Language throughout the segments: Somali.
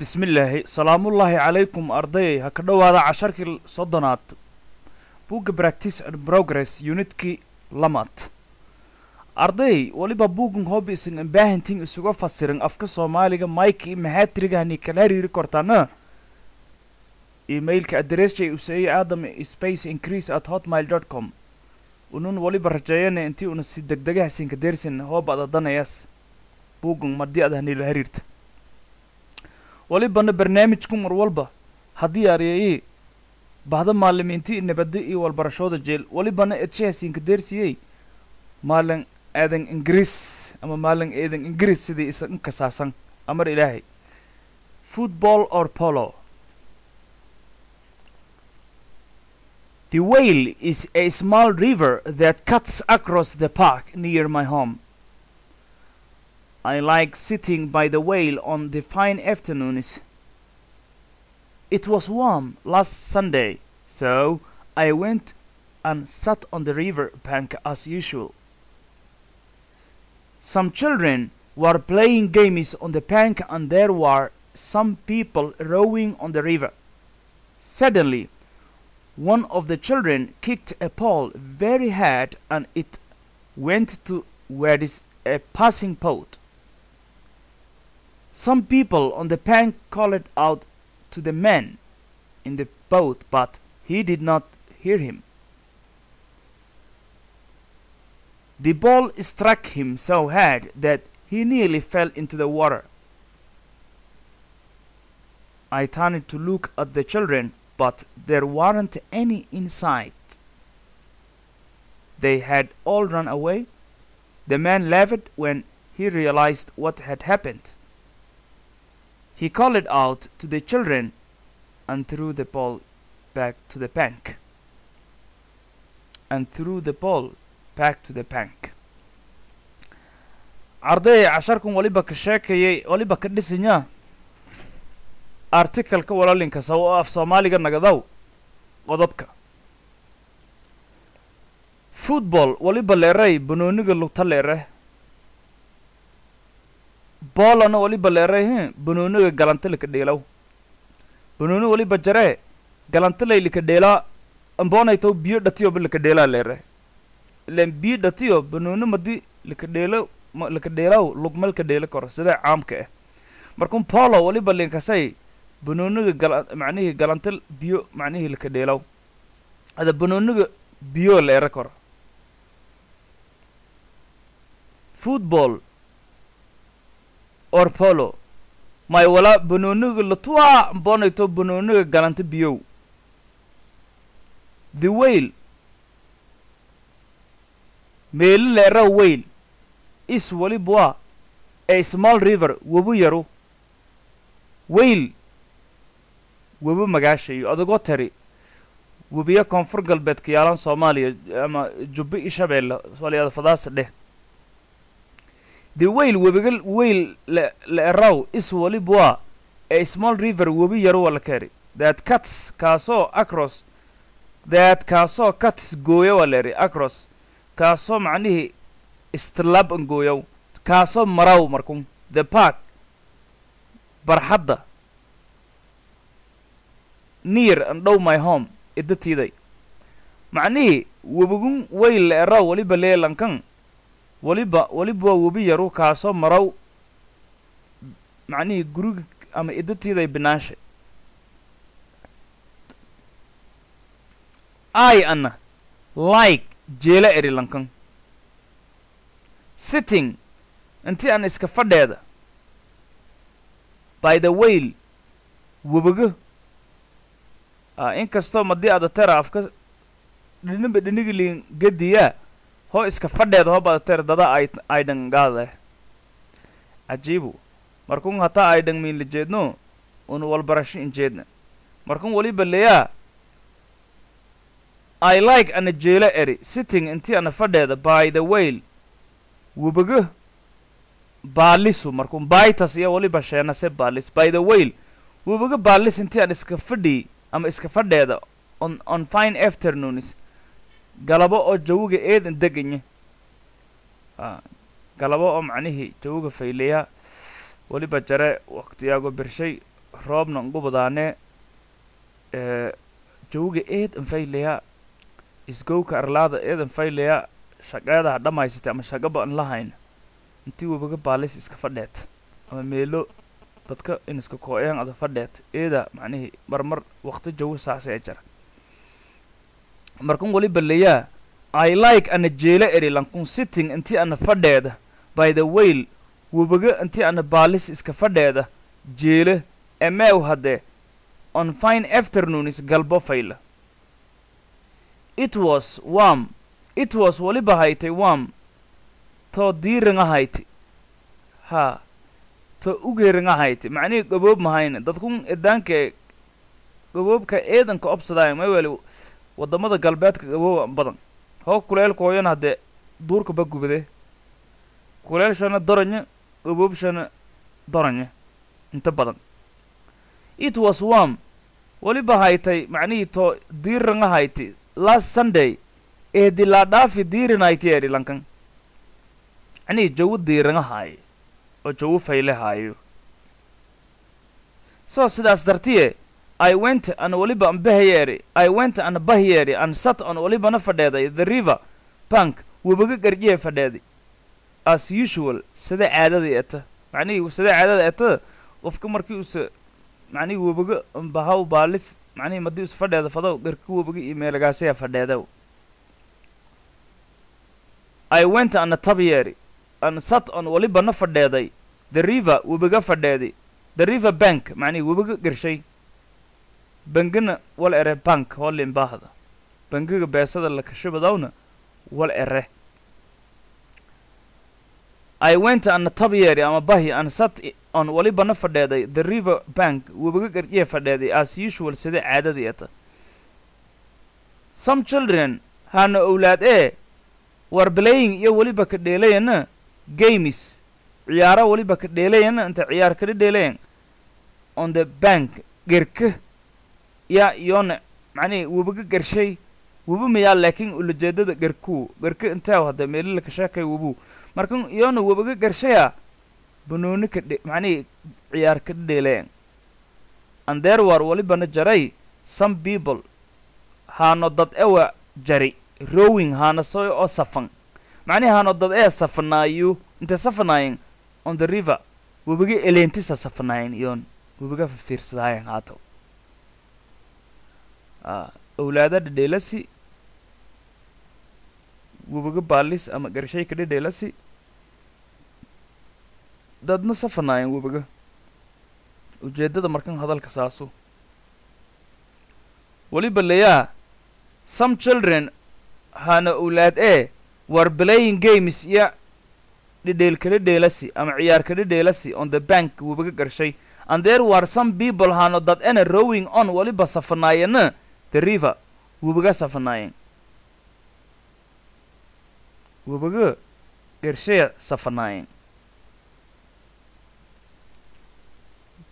bismillaahi salaamullaahi calaykum ardayay ha ka dhowaada casharkii soddonaad. Buugga practice and progress unitkii lamaad arday weliba buuggan hobbisin baahantin isuga fasirin afka soomaaliga mike mahatrigani kala hariiri kortana emailka adressjay useeye aadam space increase at hotmail dot com. Unun weliba rajeeyana intii una si degdegahasinka dersin hoob adadanayas buuggan madii adahnila hariirta walibana barnaamijku mar walba. Haddii aryayey bahda maalimiintii nabadda iyo walbarashooda jeel. Walibana edshahasinka deersiyey maalin aadan ingiriis ama maalin eedan ingiriis sidii isa inkasaasan amar ilaahay. Football or polo? The Whale is a small river that cuts across the park near my home. I like sitting by the whale on the fine afternoons. It was warm last Sunday, so I went and sat on the river bank as usual. Some children were playing games on the bank and there were some people rowing on the river. Suddenly, one of the children kicked a pole very hard and it went to where is a passing boat. Some people on the bank called out to the man in the boat, but he did not hear him. The ball struck him so hard that he nearly fell into the water. I turned to look at the children, but there weren't any in sight. They had all run away. The man laughed when he realized what had happened. He called out to the children and threw the ball back to the bank. And threw the ball back to the bank. arday casharkan waliba ka sheekayay waliba ka dhisanya articalka walaalinka saw oo af soomaaliga nagadaw qodobka football waliba leeray banooniga lugta leere boolana waliba leeray he banooniga galanta lika dheelaw banooni waliba jaree galantalay lika dheelaa amboonaytaw biyo dhatiyoba lika dheelaa leere ilen biyo dhatiyo banooni madi lika dheelo lika dheelaw lugma lika dheelo karo sida caamka ah markun polo waliba linkasay banooniga gala macnihii galanta biyo macnihii lika dheelaw ada banooniga biyo leere karo football or polo may wala banooniga latuwa mbonayto banooniga galanta biyow the whale. Meeli leera whale. Is walibwa a small river webi yaru. Whale. Webi magaashayo adagoo tari webiya koonfur galbeedka yaalan soomaaliya ama jubbi i shabeelle sooliyada fadaasa dheh the whale webiga whale le leeraw is walibwa a small river webi yaru wala keri. That cuts kaasoo across. That kaasoo cuts gooya waa across. Kaasoo macnihii istilab an gooyow kaasoo maraw markun the park barxadda near and dhow my home idatiiday macnihii webigun wayl leeraw waliba leelankan waliba waliba waa webi yaru kaasoo maraw macnihii guriga ama idatiiday binaashe. I ana like jeela eri lankan. Sitting intii aan iska fadheeda by the whale webiga inkastoo madii adatera afka dhiniba dhinigiliin gediyaa hoo iska fadheeda hoo badateer dada ay aydhan gaade cajiibu markun hataa aydhan miinla jeedno un walbarasho in jeedna. Markun waliba leyaa i like ana jeelo eri sitting intii ana fadheeda by the whale webiga baalisu. Markun baytas iyo waliba sheenase baalis by the whale webiga baalis intii aan iska fadhii ama iska fadheeda on on fine afternoons galabo oo jawiga eedan deganya a galabo oo macnihii jawiga fayleya weliba jare waqtiyaago birshay roobna ngubadaane ee jawga eed anfaylaya isgowka arlaada eed anfaylaya shaqeedaha dhammaysatay ama shaqaba an lahayn intii webaga baalis iska fadheet ama meelo dadka in iska kooyaan ada fadheet eeda macnihii marmar waqti jawo saas ee jara markan waliba leyaa i like ana jeela eri lankun sitting intii ana fadheeda by the wayl webaga intii ana baalis iska fadheeda jeela emeew haddee on fine afternoons galbo fayla it was warm. It was waliba haytay warm. Too diiranga hayti haa to ugeeranga hayti macnihii gaboob mahayne dadkun edaanka gaboobka eedanka obsadaayo may waddamada galbeedka gabooba badan. Hoo kuleelkooyan haddee duurka ba gubade kuleelshana doranya gaboobshana doranya inta badan. It was warm. Weliba haytay macnihii to diiranga hayti last sunday ee dilaa dhaafi diirinayti eri lankan. Macnihii jawo diiranga haaye oo jawo fayle haayo so sidaas dartiye i went an waliba an bahayeeri i went an bahayeeri an sat on walibana fadheeday. The river bank webaga garjiye fadheeday as usual sida caadada eta macnihii sida caadada eta qofka markii usa macnihii webaga bahaw baalis macnihii madii us fadheeda fadaw garka webaga iyo meelagaasaya fadheedaw. I went an tabayeeri an sat on walibana fadheeday. The river webaga fadheeday the river bank macnihii webaga garshay bangana wal ere bank hoolin baahda bangiga beesada la kashabadawna wal ere. I went an tabyeri ama bahi an sat on walibana fadheeday the river bank webaga garjiye fadheeday as usual sida caadadii eta some children hana owlaad ee war playing iyo weliba ka dheelayana games ciyaaro weliba ka dheelayana inta ciyaar kada dheelayan on the bank gerka ya iyona macnihii webaga garshay webu mayaa laakiin ulajeedada garkuu garka intee hadda meelila ka sheekay webu markan iyona webaga garshaya banooni ka macnihii ciyaar ka dheeleen. And there war walibana jaray some people. Haano dad ewa jari rowing haana soy oo safan. Macnihi haano dad ee safanaayo intay safanaayen on the river. Webaga eleentisa safanaayen iyon webaga fiirsadaayen haataw owlaada dhedheelasi webaga baalis ama garshayka dhedheelasi dadna safanaayen webaga ujeeddada markan hadalka saasu weliba leyaa some children hana owlaad ee war playing games iyo dhedheel kala dheelasi ama ciyaar kala dheelasi on the bank webaga garshay and there were some people hano dad ena rowing on waliba safanaayena the river. Webaga safanaayeen webaga garshaya safanaayeen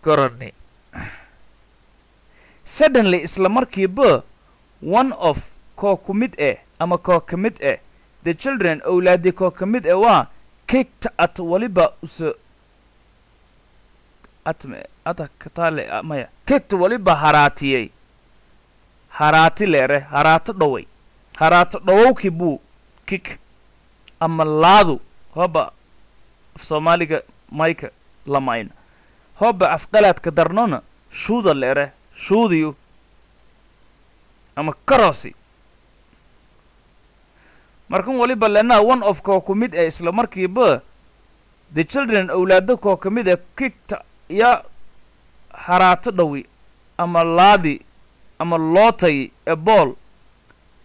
goroni. Suddenly isla markiiba one of koo ku mid eh ama koo ka mid eh the children owlaadii koo ka mid eh waa kicked at waliba usa atme ata kataale maya kicked waliba haraatiyey haraati leere haraato dhoway haraato dhowowkii buu kik ama laadu hoba af soomaaliga mayka lamayna hoba afqalaadka darnona shuuda leere shuudiyu ama karosi markan waliba lenaa one of koo ku mid ee isla markiiba the children owlaado koo ka mid ee kigta ya haraato dhawi ama laadi ama lootay ee bool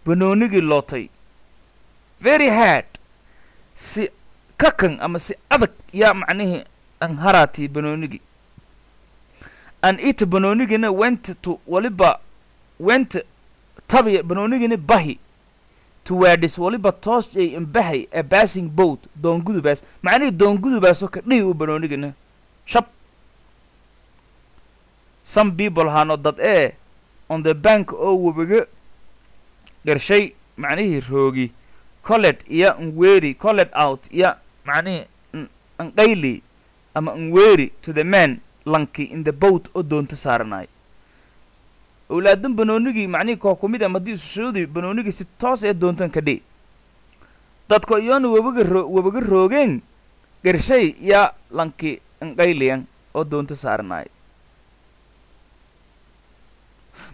banoonigii lootay. Very hard. Si kakan ama si adag yaa macnihii an haraati banoonigii. An it banoonigina went to waliba went tabi banoonigini bahi towards waliba toos ay imbahay a passing boat doongudubaas macnihii doongudubaasoo ka dhihi u banoonigina. Shab some people hano dad ee on bank oo webaga garshay macnihii roogi collet iyo nweri collet out iyo macnihii nqayli ama nweri to the man lanki in the boat oo doonta saaranaay owlaadan banoonigii macnihii koo ku mid a madii isushoodii banoonigii si toos ee doontan ka dhii dadku iyoona webaga ro webaga roogeen gershay yaa lanki inqayliyan oo doonta saaranaay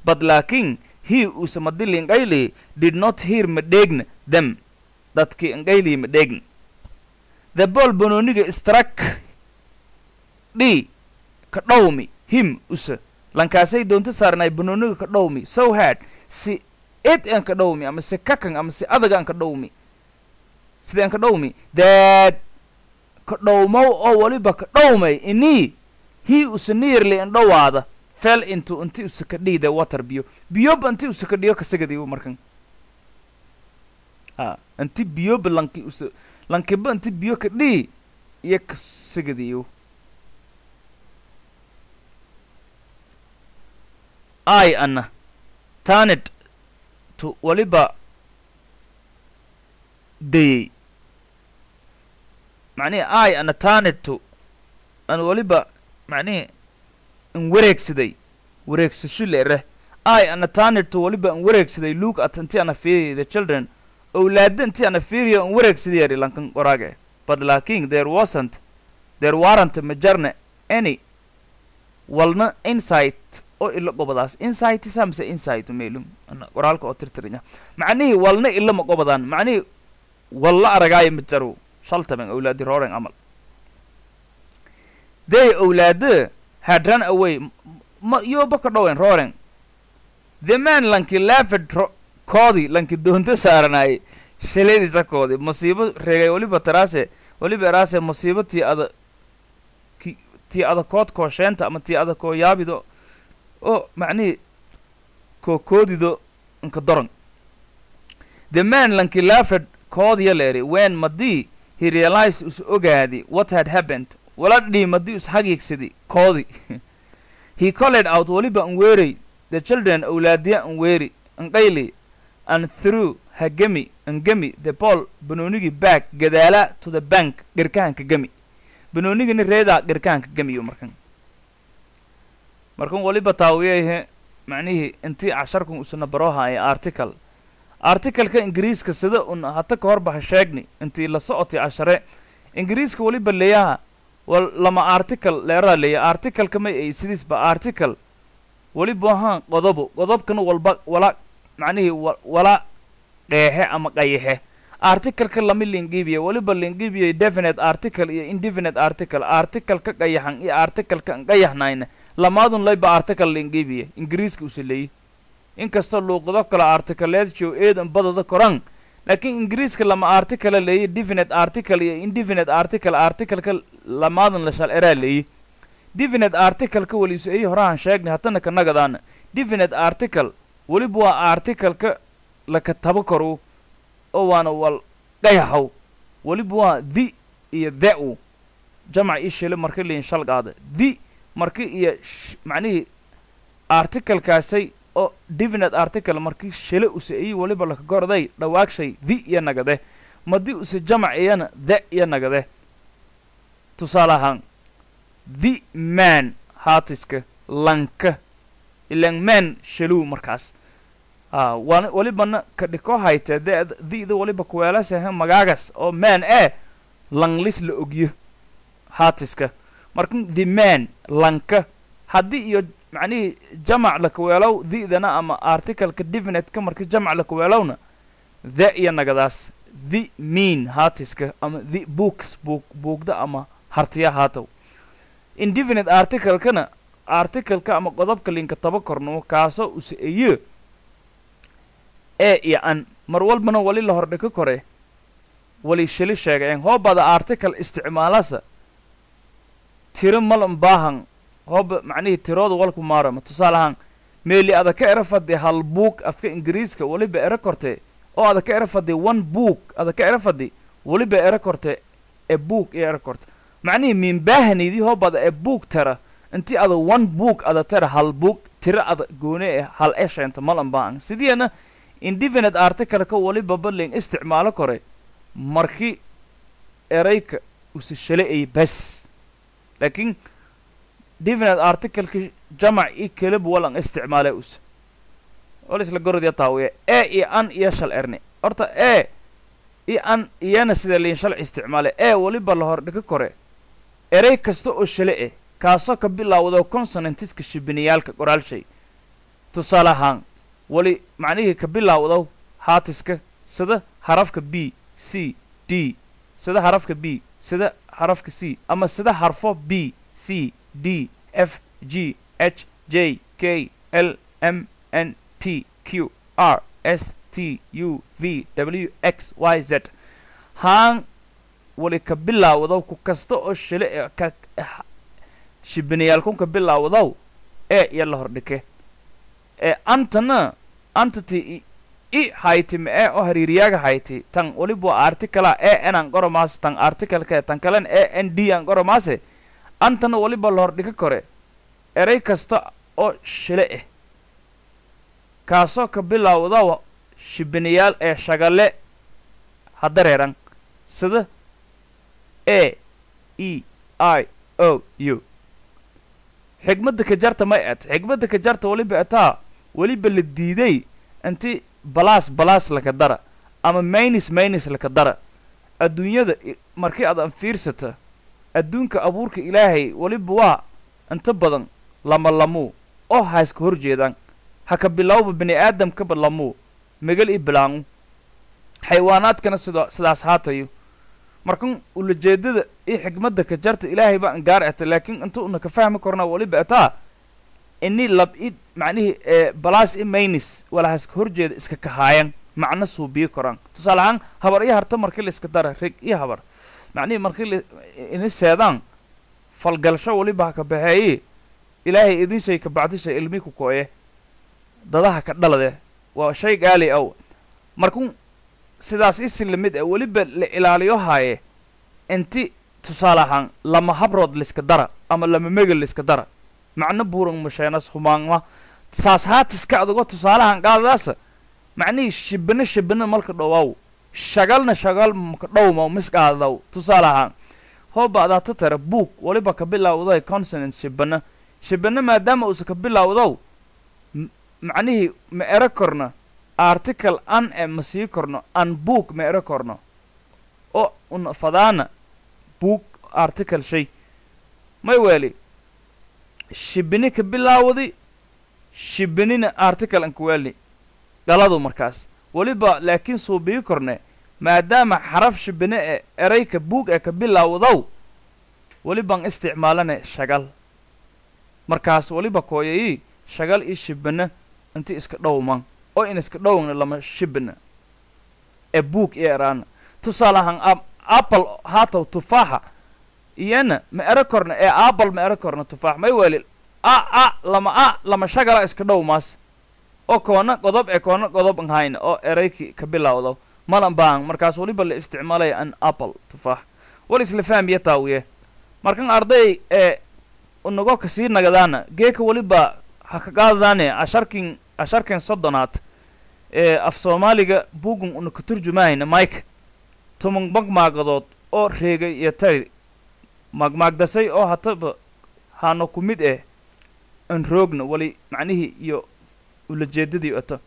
but laakiin he use madili inqayli did not hear madheegna them dadkii inqayli madheegna the ball banooniga struck d ka dhowmi him use lankaasay doonta saarnaay banooniga ka dhowmi so hard si ed aan ka dhowmi ama si kakan ama si adag aan ka dhowmi sida aan ka dhowmi that ka dhowmow oo waliba ka dhowmay inii he use nearly in dhowaada fell into inti use ka dhihi the water biyo. Biyoba inti use ka dhiyo kasagadiibu markan. A inti biyoba lanki use lankiba inti biyo ka dhihi iyo kasagadiiyo i ana turned to waliba dayey. Macnihi i ana turned to an waliba macnihi in wareegsaday. Wareegsasho leereh i ana turned to waliba in wareegsaday. Look at inti ana fiiriya the children. Owlaada inti ana fiiriya in wareegsaday yari lankan qoraage but laakin there wasn't there warrant majarna any. Walna insight oo ilo gobadaas insight samse insight meelum qoraalka oo tirtirinya. Macnihii walna ilama gobadaan macnihii walla aragaayo majaru shaltamen owlaadi rooren amal. They owlaada had run away. Ma yoba ka dhowen rooren. The man lanki laafed koodi lanki doonta saaranaay. Shaladisa koodi. Musiibo reegay waliba taraase waliba eraase musiibo tii ada tii ada kood koosheenta ama tii ada koo yaabido. Oo macnihii koo koodido inka doran the man lanki laafed koodiya leeri when madii he realized us ogaadi what had happened wala dhii madii us hagiigsadi koodi he called out waliba an weeray. The children owlaadiya an weeri. An qayli. And through ha gemi. An gemi. The ball banoonigii back. Gadaala to the bank. Garkahanka gemi. Banoonigini reedaa garkahanka gemiyo markan. Markan waliba taawiyahe macnihii intii casharkan usana barohaya article. Articaleka ingiriiska sida un hata ka horbaxa sheegni. Intii la socotay cashare ingiriiska waliba leeyaha lama article leeraa leeya articaleka may ay sidiisba article. Waliba ahaan qodobo qodobkana walba wala macnihii wa wala dheexe ama qayaxe articaleka lama lingibiya waliba lingibiya definite article iyo indefinite article. Article ka qayaxan iyo articaleka an qayaxnayna lamaadun layba article lingibiya ingiriiska use leeyi inkastoo luuqado kale articaleedshow eedan badada koran laakiin ingiriiska lama articale leeyi definite article iyo indefinite article. Articleka lamaadan la shal eraa leeyi definite articleka welisu ay horahan sheegnay hatana ka nagadaana definite article weliba waa articleka laka taba koru oo waana wal qayaxow weliba waa di iyo the-u jamac ii shile marka leyin shalgaada di marki iyo macnihii articlekaasay oo definite article markii shile use iyi waliba laka gorday dhawaagshay di iyo nagade. Madii use jamac iyana the iyo nagade tusaale ahaan the man haatiska lanka ilan man shaluu markaas. A wan walibana ka dhiko hayte di'da waliba kuweelasahe magaagas oo man ee langlis la ogyo haatiska marka the man lanka haddii iyo macnihii jamac lakaweelow di'dana ama articleka definiteka marka jamac lakaweelowna the iyo nagadaas. The mean haatiska ama the books buug buugda ama hartiya haatow indefinite articlekana articleka ama qodobka linka taba kornamo kaasoo use eyo ee iyo an mar walbana wali la hordhika kore wali shili sheegayeen hoobada article isticmaalasa tiro malan baahan. Hooba macnihii tirooda walku maarama. Tusaale ahaan meeli ada ka era fadhi hal buug afka ingiriiska waliba era korte oo ada ka era fadhi one book ada ka era fadhi waliba era korte e book iyo era korte macnihii min baahanaydi hoobada e book tara. Intii ada one book ada tara hal book tiro ada goone e hal e sheenta malan baahan sidiina indefinite articleka waliba badling isticmaalo kore marki erayka use shale ay bas laakiin definite articleki jamac i kelib walan isticmaale us wal gorodya taawiye e iyo an iyo shal erne horta e iyo an iyana sida liin shal isticmaale. E weliba la hordhika kore erey kasta oo shale eh kaasoo ka bilaawdo consonantiska shibiniyaalka qoraalshay. Tusaale ahaan weli macnihii ka bilaawdo haatiska sida harafka b c d sida harafka b sida harafka c ama sida harfo b c d f g h j k l m n p q r s t u v w x y z. Haan weli ka bilaawdow ku kasta oo shale ee ka shibiniyaalkun ka bilaawdow ee iyo la hordhike. Ee antana antati i- hayti ma oo hariiriyaaga hayti tan weliba waa articala e n an qoromaase tan articalka tan kalen e n d an qoromaase antana weliba la hordhika kore erey kasta oo shile ah kaasoo ka bilaawda shibinayaal ee shagale hadareeran sida a e i o u. Xigmadda ka jarta may et xigmadda ka jarta weliba etaa weliba la diiday inti balaas balaas laka dara ama maynis maynis laka dara. Adduunyada markii aad an fiirsata adduunka abuurka ilaahay weliba waa inta badan lama lamuu oo ha iska hor jeedaan. Ha ka bilowba bini aadamkaba lamuu megal i bilaangu xayawaanaadkana sido sidaas haatayo markan ulajeedada iyo xigmadda ka jarta ilaahay baan gaar eta laakiin inta una ka fahmi korna weliba etaa ini lab i macnihii ee balaas i maynis wala ha iska kahaayan macno suubiyo koraan. Tusaale ahaan habar iyo harta markii la iska dara rig iyo habar macnihii markii la ini seedaan falgalsho weliba ha ka baxeeye ilaahay idin shay ka bacdisha ilmi ku kooye dadaha ka dhalade waa shay gaali aw. Markun sidaas isi la mid ah weliba la ilaaliyo haaye inti tusaale ahaan lama habrood liska dara ama lama megel liska dara. Macno buuran masheenas humaanma saas haatiska adugo tusaalahan qaadadaasa macnihii shibino shibino malka dhowaaw. Shagalna shagal maka dhowma misqaadaw tusaale ahaan hooba adaata tara buug. Weliba ka bilawday consonant shibano shibano maadaama uusa ka bilawdow m- macnihii ma ero korno. Article an e ma sii korno an book ma ero korno. Oo una fadaana book article shay. May weeli shibini ka bilaawdi shibinina article an kuweeli dhaladu markaas weliba laakiin suubiyi korne maadaama xaraf shibine ee erayka buug ee ka bilaawdow welibaan isticmaalane shagal. Markaas weliba kooyayi shagal iyo shibina inti iska dhowman oo in iska dhowna lama shibina ee buug iyo eraana tusaale ahaan ab- apple haataw tufaaxa. Iyana ma ero korna ee apple ma ero korna tufaax. May weeli a a lama a lama shagala iska dhow maas. Oo koona qodob ee koona qodob an oo erayki ka bilawdo malan baan markaas weliba la isticmaalaya an apple tufaax. Wal isla fahmiya taawiye. Markan arday ee unago ka sii nagadaana geeka weliba ha ka qaadadaane asharkin asharkin soddonaad. Ee af soomaaliga bugun una ka turjumaayna mike tuman magmaagadood oo reegay iyo tari. Magmaagdasay oo hataba haano ku mid eh an roogna wali macnihii iyo ulajeedadii ota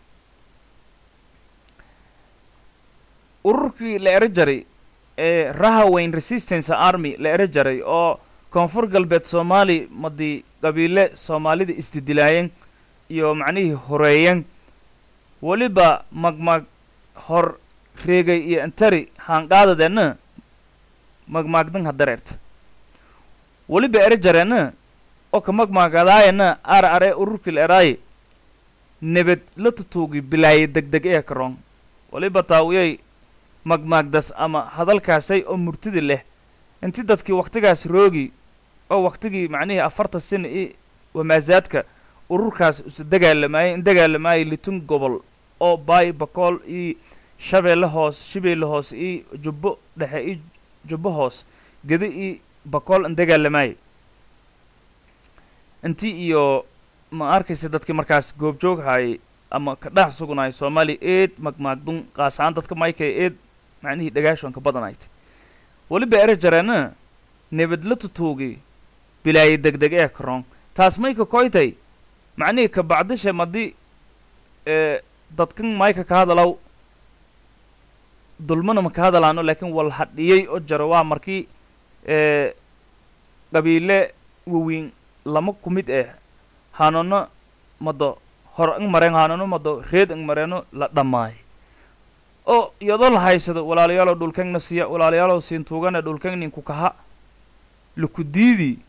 ururkii la ero jaray ee rahawayn resistance army la ero jaray oo koonfur galbeed soomaali madii qabiile soomaalida isdidilaayeen iyo macnihii horeeyeen weliba magmag hor reegay iyo antari haanqaadadeenna magmaagdan hadareerta weliba ere jareena oo ka magmaagadaayana ar are ururkii la eraaye nebed la tutuugi bilaaye degdeg ee karoon weliba taawiyay magmaagdas ama hadalkaasay oo murtida leh inti dadkii waktigaas roogi oo waktigii macnihii afartan sano i wamaasaadka ururkaas isu dagaalamaayay in dagaalamaayay litun gobol oo baay bakool iyo shabeelle hoos shabeelle hoos iyo jubbo dhexe iyo jubbo hoos gedi iyo bakool in dagaalamaayay intii iyo ma arkaysa dadkii markaas goobjoog haayay ama ka dhex sugnaay soomaaliya eed magmaagdun qaas ahaan dadka maykay eed macnihii dhagaashon ka badanayd. Weliba ere jareena nebad la tutuugay bilaaye degdeg ee karoon. Taas may ka koytay macnihii ka bacdisha madii ee dadkan mayka ka hadalaw dulmana ma ka hadalaano laakiin wal hadhiyey oo jaro waa markii qabiile waweyn lama ku mid eh hanano mado hor ang mareen hanano mado reed ang mareeno la dhammaay. Oo iyadoo la haysado walaalayaalow dhulkangna siya walaalayaalow siintuugana dhulkangninku kaha. Laku diidi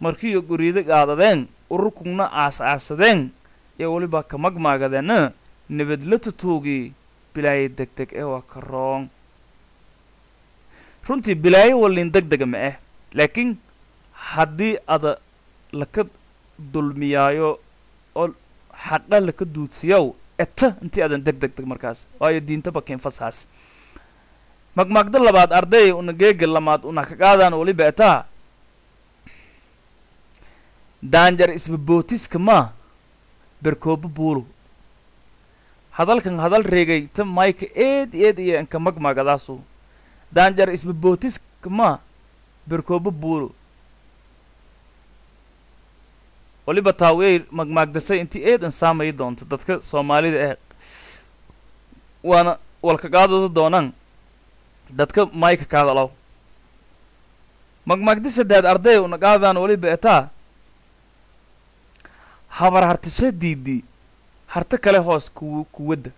markiiyo guriida qaadadeen ururkugna aas aasadeen ee weliba ka magmaagadeenna nabadla tutuugii bilaaye deg deg ee waa ka roong runtii bilaayo wallin deg dega ma ah laakiin haddii ada laka dulmiyaayo oo xadha laka duudsiyaw eta intii adan deg deg deg markaas waayo diintaba keenfasaas magmaagda labaad arday una geega lamaad una ka qaadaan weliba etaa daanjar isbabootiska maa berkoobo buulu hadalkan hadal reegay ta mayka eed eed iyo inka magmaagadaasu. Daanjar isbabootiska maa berkoobo buulu waliba taa way magmaagdasay intii eedan saamayi doonto dadka soomaalida eh. Waana walka qaadada doonaan dadka mayka ka hadalaw. Magmaagdi saddeed arday una qaadaan waliba etaa. Habar hartasha diidi harto kale hoos ku kuwadda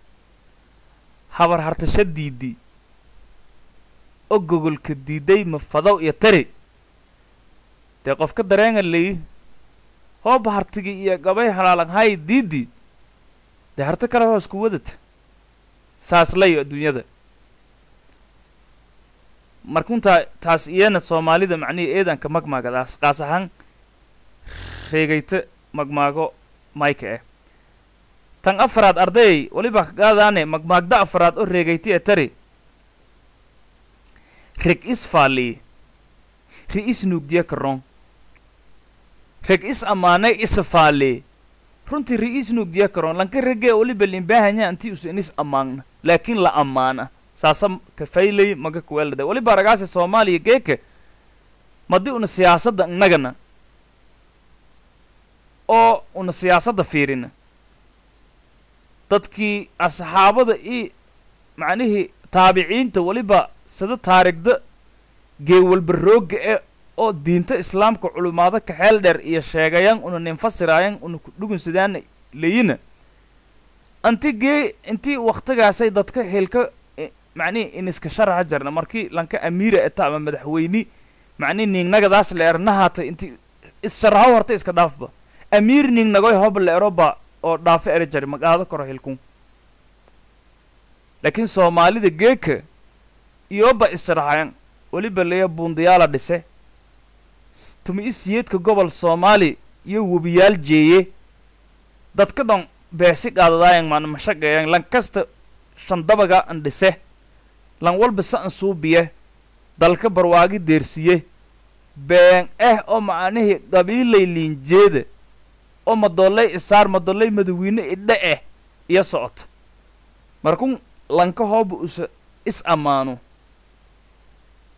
habar hartasha diidi oo gogolka diiday mafadaw iyo tari. Dee qofka dareenga leyi hooba hartigi iyo gabay halaalan hay diidi. Dee harto kale hoos ku wadata saas layo adduunyada. Markuntaa taas iyana soomaalida macnihii eedanka magmaagadaas qaas ahaan reegayta magmaago mayka eh tan afaraad arday weliba ka qaadaane magmaagda afaraad oo reegayta ee tari. Reg is faaliye ri is nuugdiya karoon reg is ammaanay isa faaliye runtii ri is nuugdiya karoon lanka regee weliba limbaahanya antii usa inis ammaanna laakiin la ammaana saasa ka faylay maga kuweeldhade weliba ragaase soomaaliya geeka madi una siyaasadda innagana oo una siyaasadda fiirina dadkii asxaabada i macnihii taabiciinta weliba sida taarigda geewalba roogga e oo diinta islaamka culumaado kaxeel dheer iyo sheegayan una ninfasiraayan una ku dhugunsadaan leyina anti gee intii waktigaasay dadka hilka macnihi iniska sharaxa jarna. Markii lanka amiira eta ama madaxweyni macnihi ningnagadaas la ernahaata inti issharraho horta iska dhaafba. Amiir ningnagoy hoba la eroba oo dhaafo ere jari magaado koro hilkun laakiin soomaalida geeka iyoba issharaxayan weliba leya buundiyaala dhise tumi isiyeedka gobol soomaali iyo webiyaal jeeye. Dadka dhan beesi qaadadaayan maana mashaqeeyan lan kasta shandabaga an dhise lan walba sa an suubiye dalka barwaagi deersiye been eh oo macnihii qabiilay liinjeeda oo madoolay isaar madoolay madawiine idhe eh iyo socota markun lanka hooba usa is ammaano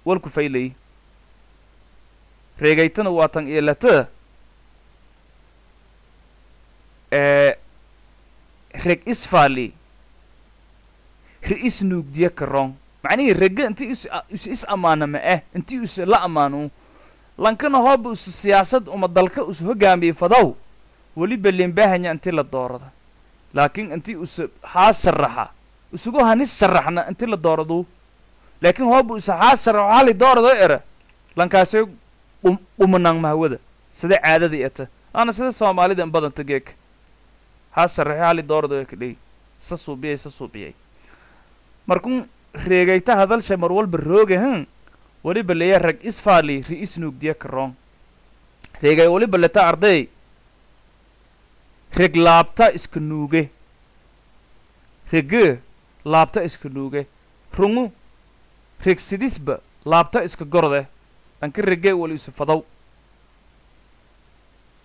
walku faylay. Reegaytana waa tan iyo latada reg isfaali ri'is nuugdiya karoon macnihii rega intii is is is ammaana ma ah intii us la ammaano lankana hooba usa siyaasad uma dalka usa hogaamiyey fadaw weliba limbaahanya intii la doorada. Laakiin intii usa haas sharaxa isugu hanis sharaxna intii la dooradu. Laakiin hooba usa haas sharaxo hali doorado era. Lankaasee qum qumanang mahawada. Sida caadadii eta aana sida soomaalida in badanta geeka haas sharaxo hali doorado ee kadhey isa suubiyay isa suubiyay markun reegayta hadalsha mar walba rooga han weliba leya rag isfaali ri is nuugdiya karoon reegay weliba leta arday reg laabta iska nuuge. Rege laabta iska nuuge. Rungu reg sidisba laabta iska gorde dhanka rege wali isu fadaw.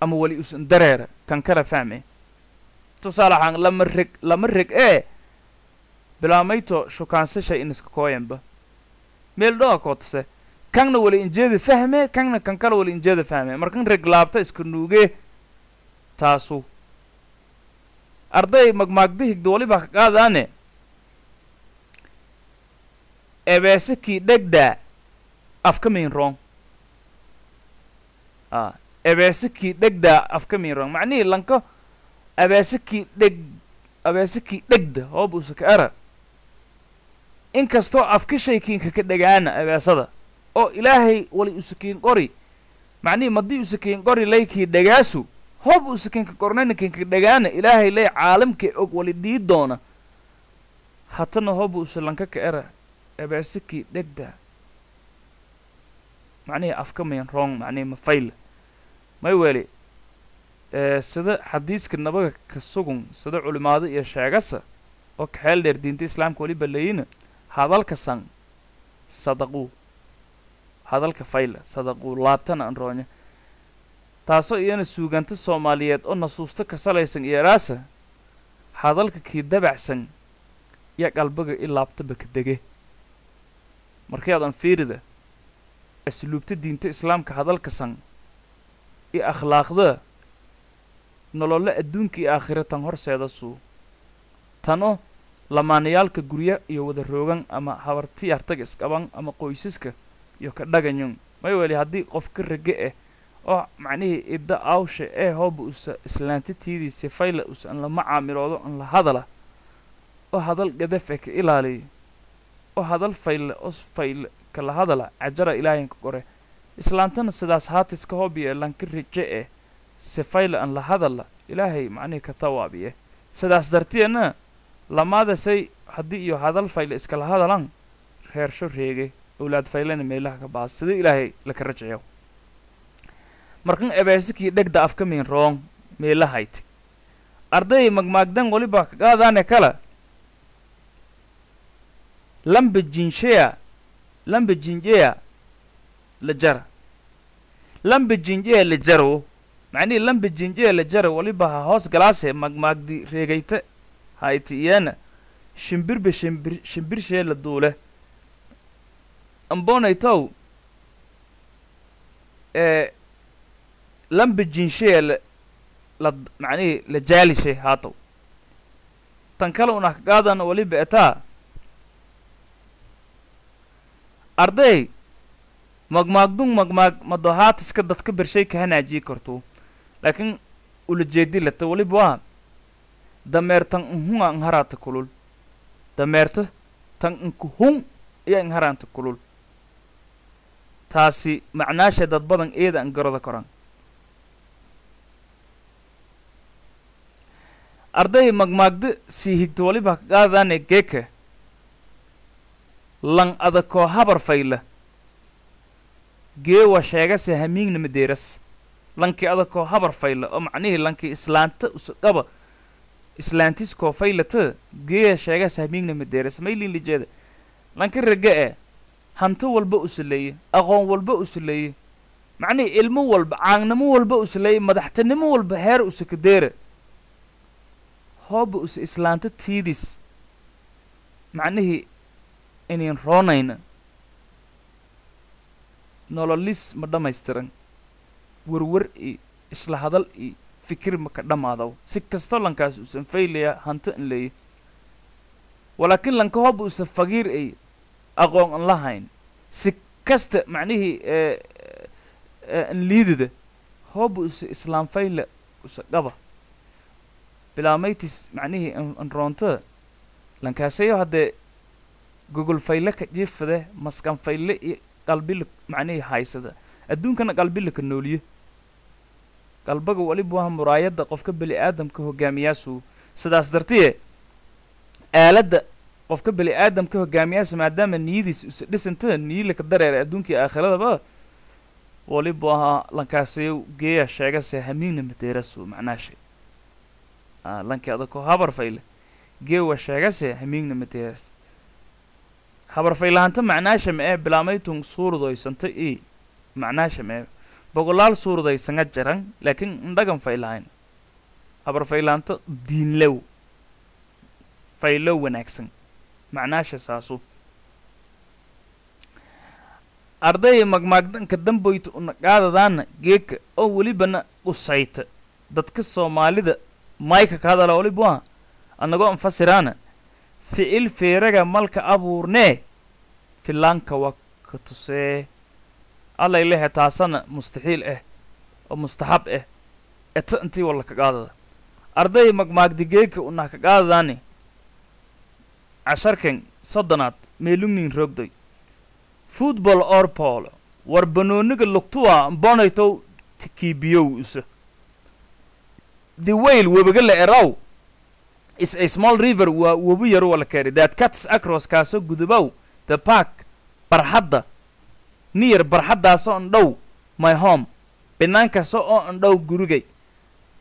Ama wali isun dareera kan kala fahme. Tusaale ahaan lama reg lama reg ee bilaamayto shukaansasha in iska kooyanba. Meel dhoa kootase. Kanna wali injeeda fahme kanna kan kale wali injeeda fahme. Markan reglaabta iska nuuge taasu arday magmaagda higda waliba ka qaadaane. Ebeese kii dhegdaa afka main wrong a ebeese kii dhegdaa afka main wrong macnihii lanko abeese kii dheg abeese kii dhegda hooba usa ka era inkastoo afka shaykiinka ka dhegaana abeesada oo ilaahay wali usakiin qori. Macnihii madii usakiin qori laykii dhegaasu hoob usakiinka qornaynakiinka dhegaana ilaahay lay caalamka og wali dhii doona. Hatana hooba usalanka ka era abeesikii dhegda. Macnihii afka mayn wrong macnihii mafayla may weli sida xadiiska nabaga ka sugun sida culimaado iyo sheegasa oo kaxeel dheer diinta islaamka waliba layina hadalka san sadaquu. Hadalka fayla sadaquu laabtana an roonya taasoo iyana suuganta soomaaliyeed oo nasuusto ka salaysan iyo eraasa hadalka kii dabacsan iyo qalbiga i laabtaba ka dege. Markii aadan fiirida asluubta diinta islaamka hadalka san iyo akhlaaqda nololle adduunka iyo aakhira tan horseeda suu. Tano lamaanayaalka gurya iyo wada roogan ama habarti artag isqaban ama qoysaska iyo ka dhaganyun. May weli haddii qof ka rage ah oo macnihii idda awsha ee hooba usa islaantitiidii sifayla usa an lama an la hadala oo hadal gadafe ka ilaaliyo oo hadal fayle oo fayle kala hadala cajara ilaahaynka qore. Islaantana sidaas haatiska hoobiye lanka raje eh sifayla an la hadala ilaahay macnihii ka thawaabiye sidaas dartiyana lamaadasay haddii iyo hadal fayle iskala hadalan reersho reege owlaad faylena meelaha ka baas sida ilaahay laka rajayo markan ebeesikii dhegda afka miin roong meelahayti arday magmaagdan waliba kaqaadaane kala. Lamba jinsheya lamba jinjeya la jara. Lamba jinjeya la jaro. Macnihii lamba jinjeya la jara waliba ha hoos galaase magmaagdi reegayta hayti iyana shimbirba shimbir shimbirshee la duule. Ambonaytow lamba jinsheya la macnihii la jaalishay haatow tan kale una kaqaadan waliba etaa arday magmaagdung magmaag madohaatiska dadka bershay ka hanaajiyi karto. Laakiin ulajeedi lata waliba waa dameer tan nhunga nharaanta kulul. Dameerta tan nkuhung iyo nharaanta kulul. Taasi macnaasha dad badan eeda an garada koran arday magmaagda sii higta waliba kaqaadaane geeka lan adakoo habar fayla. Geewa sheegase hamiigna madeeras lankii adakoo habar fayla oo macnihii lankii islaanta usqaba islaantiskoo faylata geeya sheegase hamiigna madeeras maylin lijeeda. Lanka rage e hanti walba usuleeye aqoon walba usuleeye macnihii ilmo walba caangnimo walba usuleeye madaxtinimo walba heer usakadeera hooba usa islaanta tiidis. Macnihii inayn roonayna. Nololis ma dhammaystiran werwer iyo isla hadal iyo fikir ma ka dhammaadaw. Si kastoo lankaas usan faylaya hanti an leeye walaakiin lanka hooba usa fagiir ay aqoon an lahayn. Si kasta macnihii an liidida hooba usa islaam fayla usa dhaba bilaamaytis macnihii an roontada lankaasayo haddee gogol fayle ka jiifade maskan fayle iyo qalbila macnihii haysada. Adduunkana qalbilaka nooliye qalbaga waliba waa muraayadda qofka beli aadamka hogaamiyaasu. Sidaas dartiye aaladda qofka beli aadamka hogaamiyaasa maadaama niyadiis usa dhisanta niyilaka dareera adduunkii aakhiradaba waliba ahaa lankaasayo geeya sheegase hamiigna madeerasu macnaashe lankii adakoo habar fayle geewa sheegase hamiigna madeeras habar faylahanta macnaasha ma ee bilaamaytun suurudoysanta i macnaasha ma ee boqolaal suurudaysanga jaran laakiin indhagan faylahayn habar faylahanta diinlow faylow wanaagsan macnaasha saasu. Ardayay magmaagdanka damboyta una qaadadaana geeka oo welibana usayta dadka soomaalida mayka ka hadala waliba annagoo anfasiraana ficil feeraga malka abuurnee filaanka waa ka tusee. Allay lehe taasana mustaxiil ah oo mustaxab ah eta intii walla ka qaadada. Arday magmaagdigeeka unah ka qaadadaani casharkan soddonaad meelugnin roogdoy football or polo war banooniga lugtuwa mbonaytow kiibiyow isa the whale webiga la eraw is a small river waa webi yaro wala keeri that cuts across kaasoo gudubow the park barxadda near barxaddaasoo andhow my home. Banaankaasoo oo andhow gurigay.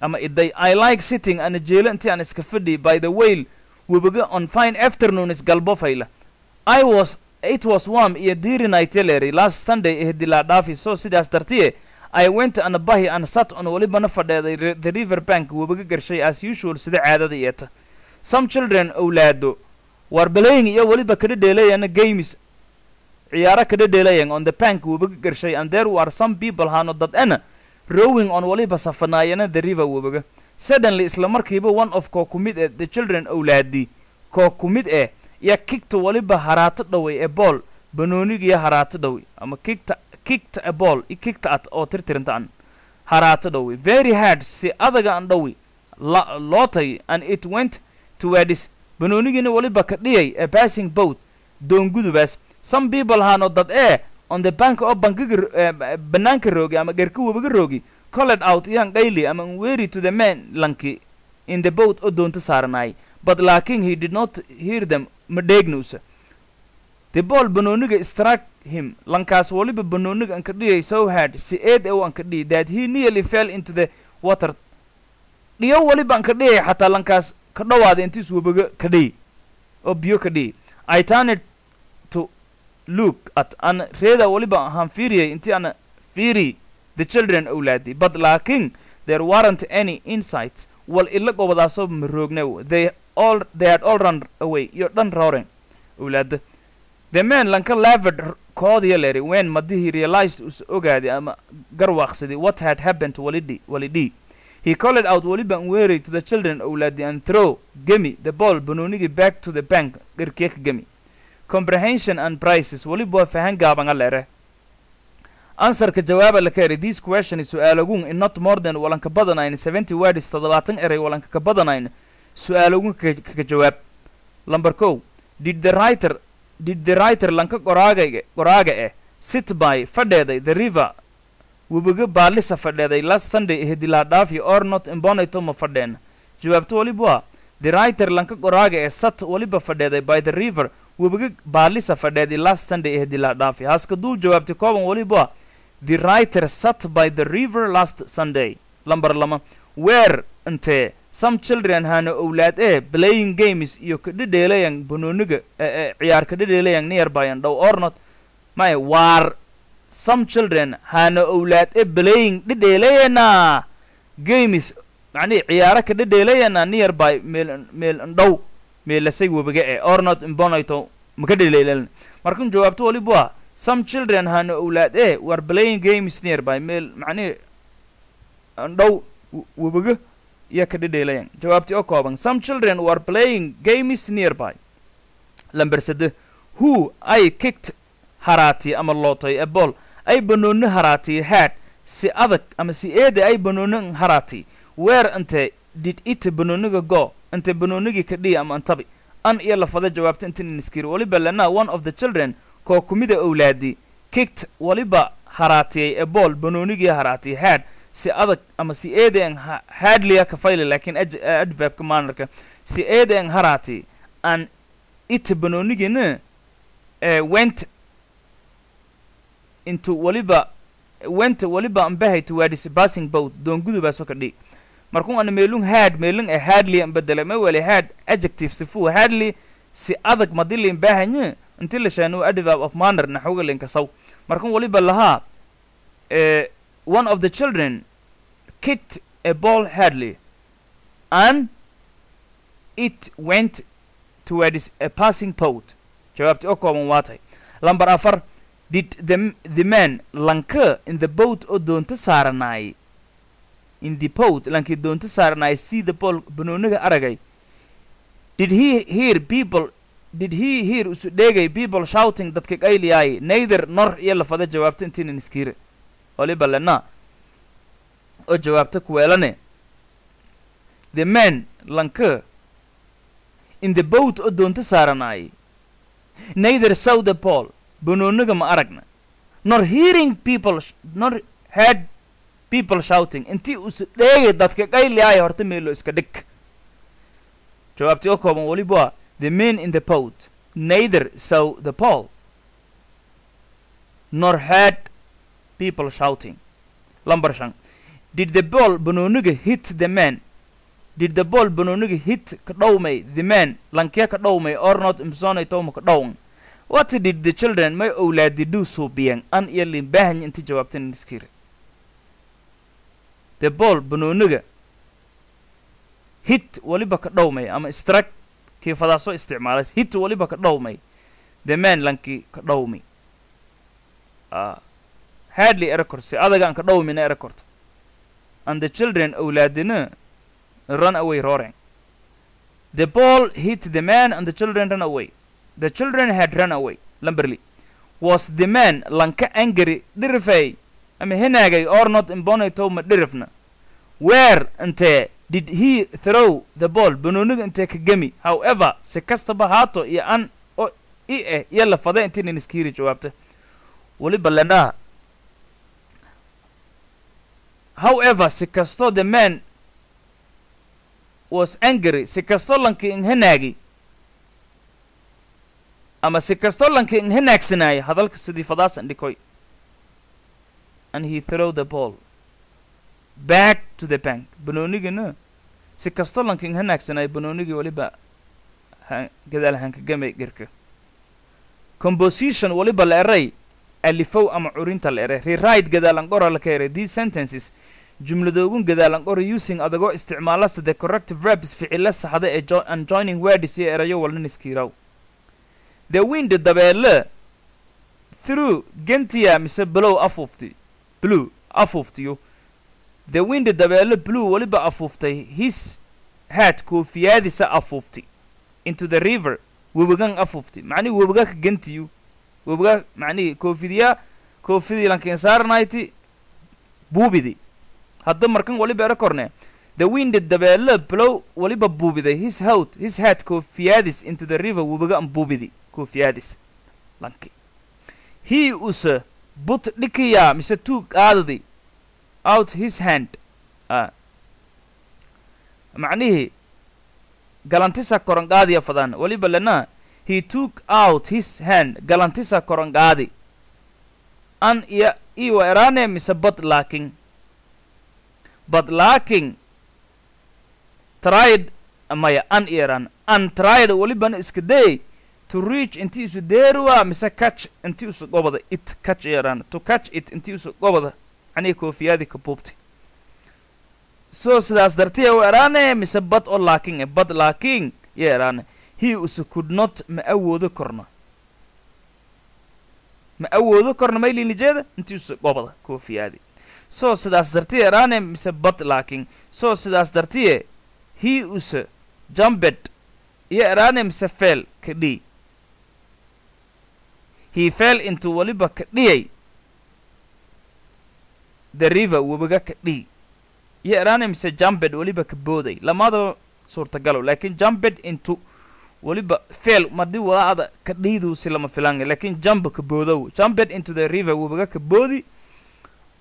Ama iday i like sitting ana jeelo intii aan iska fadhi by the whale webiga on fine afternoons galbo fayla. I was it was warm iyo deary night last sunday eh dilaa dhaafi so sidaas dartiye I went and bahi and sat on walibana fadheeday the river bank webiga garshay as usual sida caadada yeeta some children owlaado war iyo waliba kada dheelayana games. Ciyaaro kada dheelayan on the bank webiga garshay and there were some people hano dad ana rowing on waliba safanaayana the river webiga suddenly isla one of koo ku mid eh the children owlaadi koo ku mid iyo kigta waliba haraato dhaway ee bool banoonigiyo haraato dhaway ama kigta kicked a ball i kicked at oo tirtiranta an haraato dhowi very hard si adaga an dhowi lootay and it went towards banoonigina waliba ka dhiyay a passing boat doongudubaas some people hano dad ee on the bank oo bankiga eh, ba- banaanka roogi ama gerka webiga roogi called out iyan dhayli ama weary to the man lanki in the boat oo doonta saaranaay but laakin he did not hear them ma dheegnuusa the ball banooniga struck him. Lankaas waliba banooniga anka dhiyay so hard si eed ew anka dhiyi that he nearly fell into the water. Dhiyo waliba anka dhiyay xataa lankaas ka dhawaada intiis webiga ka dhiyi oo biyo ka dhiyi i turned to look at ana reeda waliba ahaan fiiriyay intii ana fiiri the children owlaadi but laakin there weren't any insights. Wal ila gobadaasoo maroogna they all they had all run away. Iyo dhan rooren owlaada the man lanka lavered koodiya leri when madihii realized us ogaaday ama garwaaqsaday what had happened to walidi walidii he called out waliba weary to the children owlaadi and throw gemi the ball banoonigii back to the bank garkeeka gemi. Comprehension and prices waliba fahan gaaban alere answerka jawaaba la keri this question su'aalagun in not more than walanka badanayn seventy words toddobaatan erey walanka ka badanayn su'aalagun kaga jawaab. Number ko did the writer did the writer lanka qoraagayga qoraaga eh sit by fadheeday the river. Webiga baalisa fadheeday last sunday ehedilaa dhaafi or not imbonayto ma fadheen. Jawaabto waliba waa the writer lanka qoraaga eh sat waliba fadheeday by the river. Webiga baalisa fadheeday last sunday ehedilaa dhaafi haska duu jawaabtay kooban waliba waa the writer sat by the river last sunday. Lambar lama where intee some children hana owlaad ee playing games iyo ka dhedheelayan banooniga eh, eh, ciyaar ka dhedheelayan nearby and dhow or not. May waar some children hana owlaad ee playing dhedheelayana games macnihi ciyaaro ka dhedheelayana nearby. Meel meel dhow meelasay webiga ee or not imbonayto maka dhedheelan markan jawaabto waliba waa some children hana owlaad ee were playing games nearby. Meel macnihi dhow webiga iyo ka dhedheelayan jawaabtii oo kooban some children were playing games nearby. Lamber sade who ay kicked haraati ama lootay a ball. Ay banooni haraati had. Si adag ama si eede ay banooni haraati where inte did it banooniga go? Inte banoonigii ka dhihi ama antabi. An iyo lafada jawaabta intin iskiri waliba lana one of the children koo kumida owlaadi kicked waliba haraatiyay a ball. Banoonigii haraati had si adag ama si eedean hadliya ka fayli laakiin ad adverbka manarka si eedean haraati an it banoonigina eh, went into waliba went waliba ambahay towards passing boat doongudubaasoo ka dhig markuu ana meelung had meelung e hadli an bedela ma wali had adjective sifu hadli si adag madili imbahanye inti la shaanu adverb of manner naxuga linkasaw markuu waliba lahaa eh, one of the children kicked a ball hardly and it went towards a passing boat jawaabti oo kooban waa tahay lamber afar did the, the man lanka in the boat oo doonto saaranaay in the boat lankii doonto saaranaay see the ball banooniga aragay. Did he hear people did he hear usu dheegay people shouting dadka qayliyaay neither nor iyo lafada jawaabta intiinan iskiire waliba lena oo jawaabta kuweelane the man lanka in the boat oo doonto saaranaay neither saw the ball banooniga ma aragna. Nor hearing people nor heard people shouting. Intii usu dheegay dadka qayliyaay horta meelo iska dhig. Jawaabtii oo kooban waliba waa the men in the boat. Neither saw the ball nor heard people shouting. Lambar shan. Did the ball banooniga hit the man? Did the ball banooniga hit ka dhowmay the man? Lankee ka dhowmay or not imsonay towma ka dhown what did the children may owlaadi do suubiyan an iyo limbaahan inti jawaabtan iskire the ball banooniga hit waliba ka dhowmay ama struck kii fadaasoo isticmaalay hit waliba ka dhowmay the man lankii ka hardly erekord si adagaan ka dhowmina erekorto and the children owlaadina run away roaring. The ball hit the man and the children ran away. The children had run away. Lamberly was the man lanka angry dhirifay ama henaagay or not imbonayto ma dhirifna where inte did he throw the ball? Banooniga intee ka gemi however si kastaba haato iyo an i eh iyo lafada intiinan iskiiri jawaabta weliba lendhaha however si kastoo the man was angry si kastoo lankii inhanaagi ama si kastoo lankii inhanaagsanaayo hadalka sidii fadaasan dhikoy and he throw the ball back to the bank. Banoonigina si kastoo lankii inhanaagsanaayo banoonigii weliba gadaal hankagamay gerka composition waliba la eray alifow ama curinta la eray rewrite gadaalan qora la ka eray these sentences jumladoogun gadaalan qora using adagoo isticmaalasta the corrective verbs ficilo saxda ee and joining iyo erayo walnan iskiiraw the wind dabeele through gentiya mise blow afuufti blue afuuftiyo. The wind dabeele blue waliba afuuftay his hat koofiyadiisa afuufti. Into the river webigan afuufti. Macnihi webiga ka gentiyu webiga macnihi koofidiya koofidii lankin saarnayti buubidi hadda markan waliba ero korne the wind dabeele blow waliba buubiday. His hout his hat koofiyadis into the river webiga an buubidi koofiyadis lanki. He use but dhikiya mise tuug aadadi. Out his hand. Ah. Macnihii galantisa korongaadiya fadan waliba lena he took out his hand galantisa korongaadi an iyo iwa erane mise but laaking but laaking tried maya an tried walibana iska day to reach inti isu deeruwa mise catch inti isu gobada it catch eran to catch it inti isu gobada aniga koofiyadi ka buubti. So sidaas dartiya u eraane mise bad oo laaking bad laaking yo eraane he use could not ma awoodo korno. Ma awoodo korno maylinijeeda inti use gobada koofiyadi so sidaas dartiya eraane mise bad laaking so sidaas dartiye he use jumped iyo eraane mise fell ka dhii he fell into waliba ka dhiyay. The river webiga ka dhii iyo eraane mise jumped weliba ka booday. Lamadaba suurtagalow laakiin jumped into weliba fail madii wadaacda ka dhiiduusi lama filange laakiin jump ka boodow. Jumped into the river webiga ka boodi.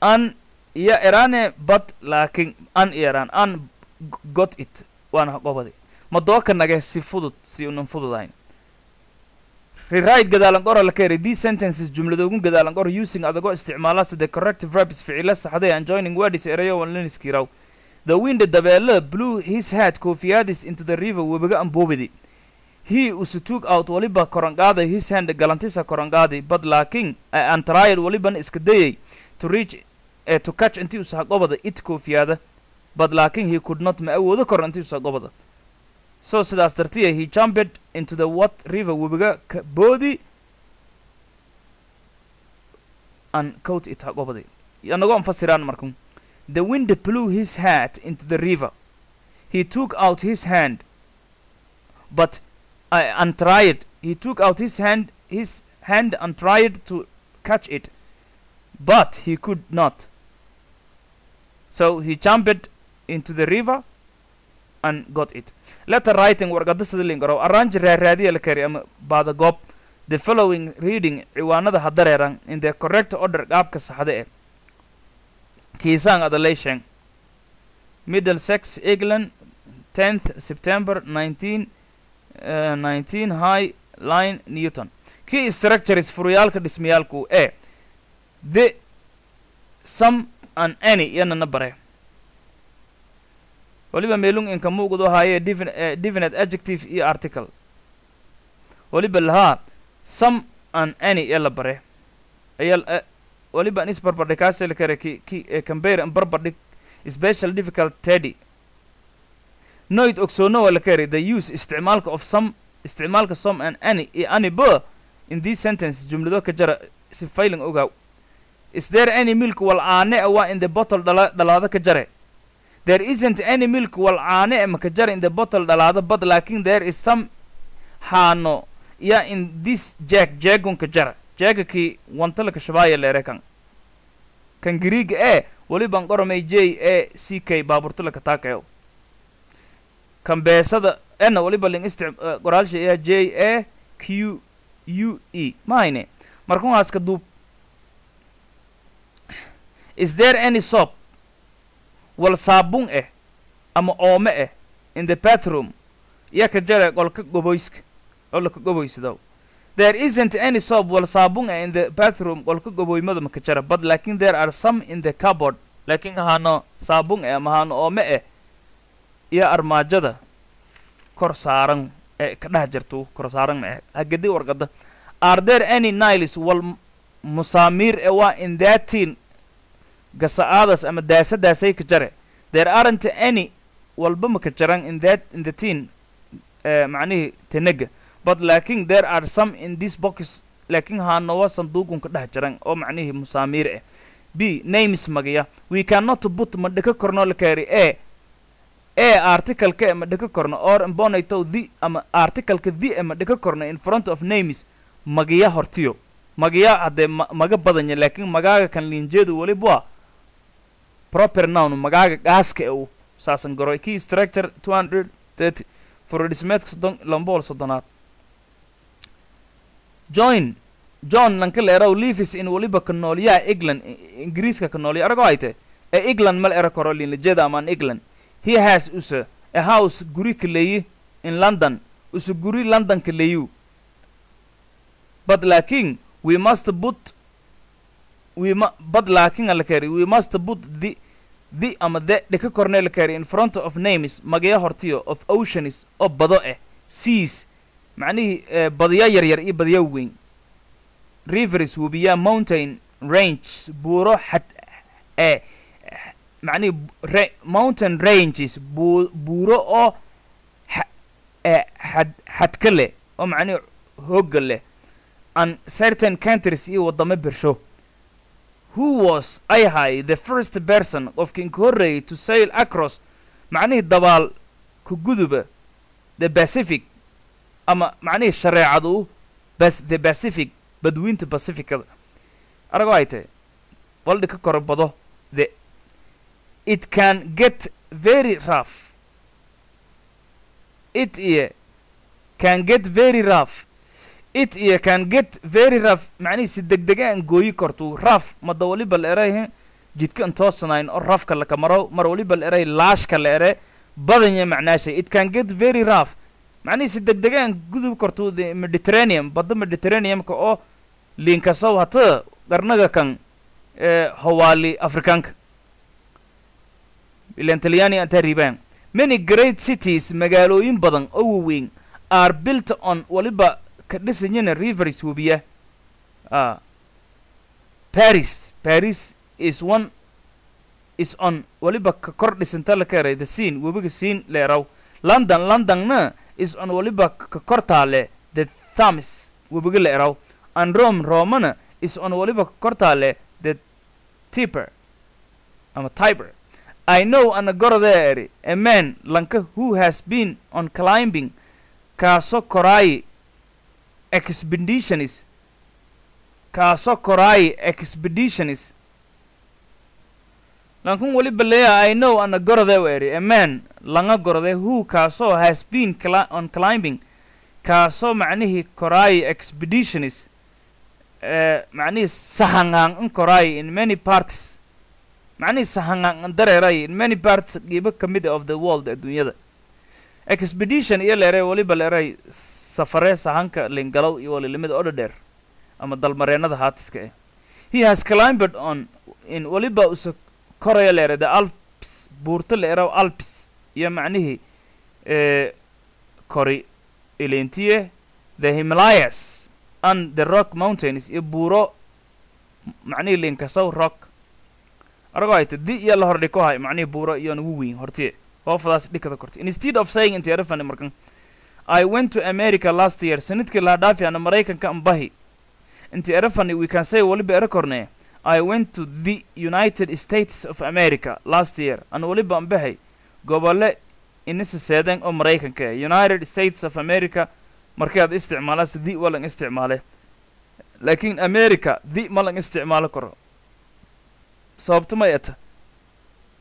An iyo eraane bad laakiin an iyo eraan an got it. Waana qobadi madooka nage si fudud si unan fududahayn rewrite gadaalan qora la ka eray these sentences jumladoogun gadaalan qora using adagoo isticmaalasa the corrective verbs ficilo saxday and joining words erayo wanlaniskiraw the wind dabeele blew his hat koofiyadis into the river webiga amboobidi he use took out waliba koronqaaday his hand galantisa koronqaaday but laakiin uh, and tried waliban iska dayay. To reach uh, to catch intii usa gobada it koofiyada but laakiin he could not ma awoodo karo intii usa gobada so sidaas dartiya he jumped into the what river webiga ka boodi an coat it hagobadi anagoo fasiraan markun the wind blew his hat into the river. He took out his hand. But uh, and tried. He took out his hand his hand and tried to catch it. But he could not so he jumped into the river and got it. Letter writing warqada sida lingaro arrange raaraadiya la kari ama baada goob the following reading ciwaanada ha dareeran in the correct order qaabka saxda eh. Kiisaan adalation middlesex england 10th september 19 19 high line newton. Key structures furuyaalka dhismayaalku e the some and any yanana bare waliba meelung inka muuqdo haaye definite adjective iyo article. Waliba lahaa some and any ee la bare ayaa waliba an isbarbardhig kaasela kare ki ki compare an barbardhig special difficult teddy. Noid ogsoono la kare the use isticmaalka of some isticmaalka some and any iyo any in this sentence jumlado ka jara si failing ogaaw is there any milk wal aane a waa in the bottle dhala dhalaado ka jare? There isn't any milk wal aane e maka jara in the bottle dhalaado but laakin there is some haano ya in this jag jagunka jara jagakii wantalaka shabaaya leere kan. Kan giriiga ee weliban qoromay j a c k baaburtulaka taakayo. Kan beesada ena waliba ling isti qoraalsha iya j a q u e. Mahayne markunhaaska duub is there any soap? Wal saabun eh ama oome eh in the bathroom? Iya ka jare qolka goboyska oo laka goboysadaw there isn't any soap wal saabun eh in the bathroom qolka goboymada maka jara but laakiin there are some in the cupboard. Lakin haano saabun eh ama haano oome eh iyo armaajada kor saaran ee ka dhex jirto kor saaran ma eh hagadi warqada are there any niles wal musaamiir e waa in thatin gasa'aadas ama daasadaasay ka jare. There aren't any walba maka jaran in that in the tin uh, macnihii tenaga but laakin there are some in this box laakin haanowa sanduugun ka dhex jaran oo macnihii musaamiir eh. B names magaya we cannot put ma dhika korno la kaari e e articaleka ma dhika korno or imbonato the ama articaleka the ma dhika korno in front of names magaya hortiyo. Magaya haddee ma maga badanya laakin magaaga kan liinjeedu weliba proper noun magaaga gaaska e u saasan garoy key structure two hundred thirty. Furodhismeedka soddon lambool soddonaad. Join. John lanka leeraw leavis in weliba ka noolyaha england ingiriiska ka noolya aragoo hayte. Ee england mal era koro linlajeda amaan england. He has use a house guri kaleeyi in london. Use guri london kaleeyu but laakin we must put we mu but laakin ala kari we must put the the ama the dhika kornee la kari in front of names magaya hortiyo of oceans oo bado eh seas macnihii badiya yaryar iyo badiya weyn. Rivers webiya mountain range buuro xad ee macnihii mountain ranges buu buuro oo xad xadka leh oo macnihi hoogga leh. And certain countries iyo waddamo bersho who was ay ahay the first person qofkii inka horreeyay to sail across macnihii dabaal ku guduba the pacific ama macnihii shareecadu bas the pacific badwiinta pacificada. Aragoo ay tahay waldhi ka koro bado the it can get very rough. It iyo can get very rough it iyo can get very rough macnihii si degdegaan gooyi kartuu raf mada waliba la eray jidka an toosanayn oo rafka laka maro mar waliba la eray laashka la ere badanya macnaashay. It can get very rough. Macnihii si degdegaan gudub kartuu the mediterranean badda mediterraneanka oo liinkasow hata qarnaga kan ee hawaali afrikaanka. Ilan talyaani riibaan many great cities magaalooyin badan oo waaweyn are built on waliba ka dhisanyana rivers webiya ah. Paris. Paris is one is on. Waliba ka kor dhisanta la ka eray the scene webiga scene leeraw london londonna is on waliba ka kor taale the thames webiga la eraw. And rome romana is on waliba ka kor taale tipper ama tiber. I know ana gorodee eri a man lanka who has been on climbing kaaso koraayi expeditionis kaaso koraayi expeditionis lankun weliba leeya i know ana gorodee u eri a langa gorode who kaasoo has been on climbing? Kaasoo macnihii koraayi expeditionis eh, macnihii sahangaan in koraayi in many parties macnihii sahangaan in dareeray in many parts. Qiibo ka of the world adduunyada expedition iyo leeray weliba leeray safaree sahanka lingalow iyo walilimada odhadheer ama dalmareennada haatiska eh he has climbed on in weliba usa koraya leeray the alps buurta leeraw alps iyo macnihii eh, kori ilintiye the himalayas and the rock mountains iyo buuro macnihii linkasow rock. Aragoo hayta di iyo la hordhiko hay macnihii buuro iyo nagu weyn hortiye. Hoofadaas dhikada korti. Instead of saying inta erafani markan i went to america last year. Sanadkii laha dhaafi ana maraykanka ambahi inta erafani we can say weliba era kornee i went to the united states of america last year. Ana weliba ambahay gobole inisa seedeen oo maraykanka eh. United states of america. Markii aad isticmaalaas di walan isticmaale laakiin america di ma lan isticmaalo karo. Sababto may eta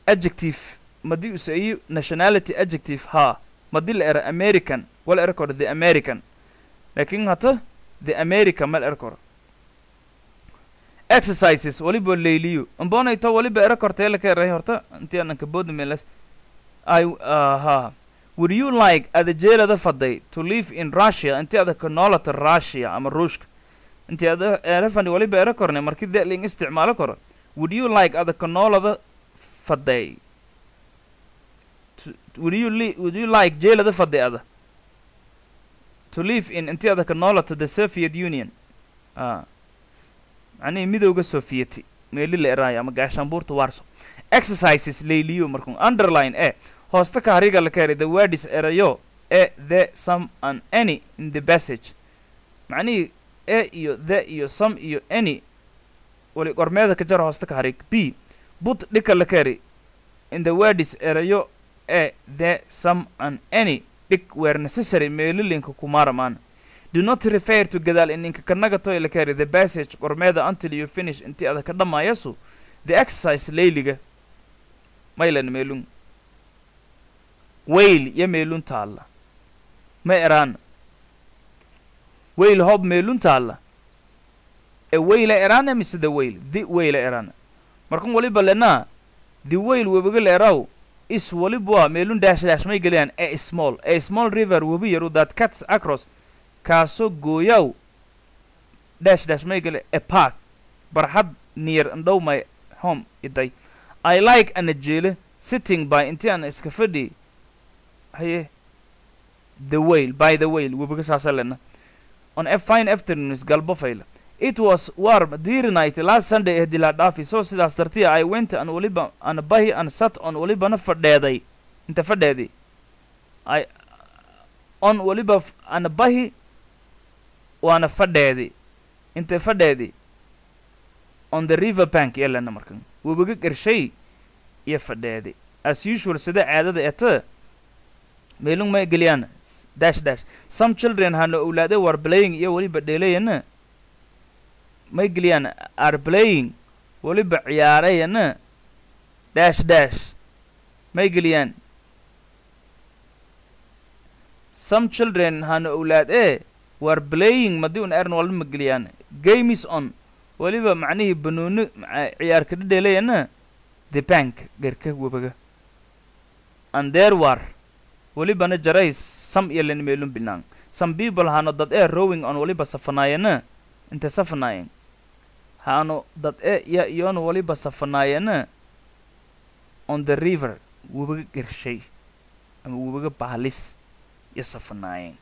adjective. Madi usaiyo nationality adjective? Haa madi la era american wala era koro the american. Laakiin hata the america mal era koro exercises waliba leyliyo ambonayto waliba era kortee la horta intii aanan kabooda meelas i uh, would you like ada jeelada faday to live in russia? Intii ada ka noolata russia ama ruushka intii ada erafani waliba era korne markii de isticmaalo koro would you like ada ka noolada to, would you like jeelada faday ada to live in intii ada ka noolata the soviet union. Ah. Macnihii midowga sovieti meeli la eraayo ama gaashaanbuurta warso exercises layliyo markun underline e hoosta ka hariga la keenay the wordis erayo e the some and any in the passage. Macnihii e iyo the iyo some iyo any wali qormeeda ka jara hoosta ka harig. B but dhika la keri in the wordis erayo e the some and any dhik were necessary meelilinka kumaramaan do not refer to gadaal ininka kanaga toy la the passage qormeeda until you finish intii ada ka dhamaayasu the exercise layliga maylan meelun. Weyl iyo meelun taalla. Ma eraan. Weyl hob meelun taalla. E weyla eraana mise the weyl? Di weyla eraana markan waliba lenaa the weyl webiga la eraw is walibwa meelun dash dash may geliyaan a small. A small river webi yaru that cuts across. Kaasoo gooyaw dash dash may gele a park. Barxad near andhow my home iday. I like ana jeele sitting by intii aan iska fadhi. Haye the whale by the whale webiga saasa lena on a fine afternoons galbo fayla it was warm dear night last sunday eh dilaa dhaafi so sidaas dartiya i went an waliba ana bahi an sat on walibana fadheeday. Inta fadheedi i on waliba ana bahi waana fadheedi inta fadheedi on the river bank lena markan. Webiga gershay iyo fadheedi as usual sida caadada eta meelung may geliyaan dash dash. Some children hana owlaade war playing iyo weliba dheelayana may geliyaan are playing. Weliba ciyaarayana dash dash. May geliyaan. Some children hana owlaad ee war playing madi un eran walba ma geliyaan. Game is on. Weliba macnihii maca- ciyaarka dhedheelayana the bank gerka webaga and there were welibana jaray sam iyo len meelun binaan some people hano dad ee rowing on. Weliba safanaayana inte safanaayeen hano dad ee iya iyona weliba safanaayana on the river webaga gershay ama webaga baalis iyo safanaayeen.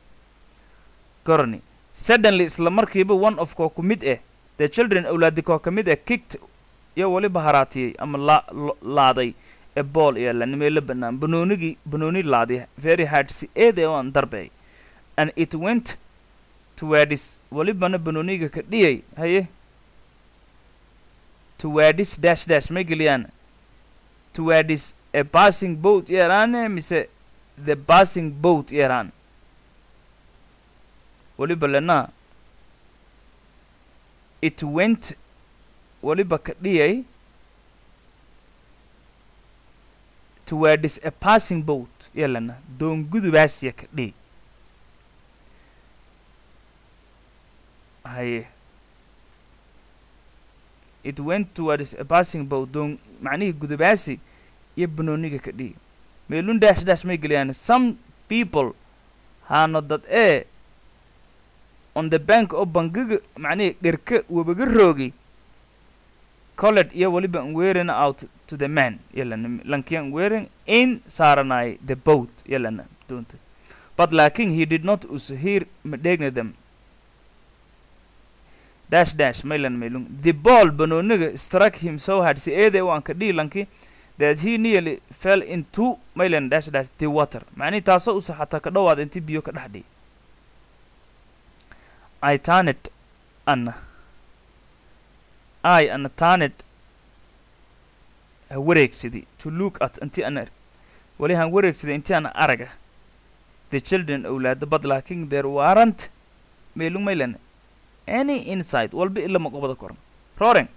Gorani suddenly isla markiiba one of koo ku mid eh the children awlaadi koo ka mid eh kicked iyo weliba haraatiyey ama la lo- laaday ee bool iyo lanimeelo bannaan banoonigii banooni laadi very hard si eede oo aan darbey and it went towards welibana banooniga ka dhiyay haye towards dash dash may geliyaan? Towards a passing boat yeeraane mise the passing boat yeeraan weliba lenaa it went weliba ka dhiyay towards a passing boat yelana doongudubaasiya ka dhiy haye it went towards a passing boat doon macnihii gudubaasi iyo banooniga ka dhiy meelun dash dash may geliyaan. Some people haano dad ee on the bank oo bangiga macnihii dherka webaga roogi colled iyo weliba wearing out to the man yalana lankiyan wearing in saaranay the boat yalana doonta. But laakin he did not ushear madheegna them dash dash maylan maylung the ball banooniga struck him so hard si eede u anka dhii lanki that he nearly fell into maylan dash dash the water. Macnihi taasoo usa xataa ka dhowaada intii biyo ka dhex i turned anna. I turned ha wareegsaday to look at inti ana wali han wareegsaday inti ana araga. The children awlaada but laakin there warrant meelung maylan any insight walba ilama qobada koran. Roren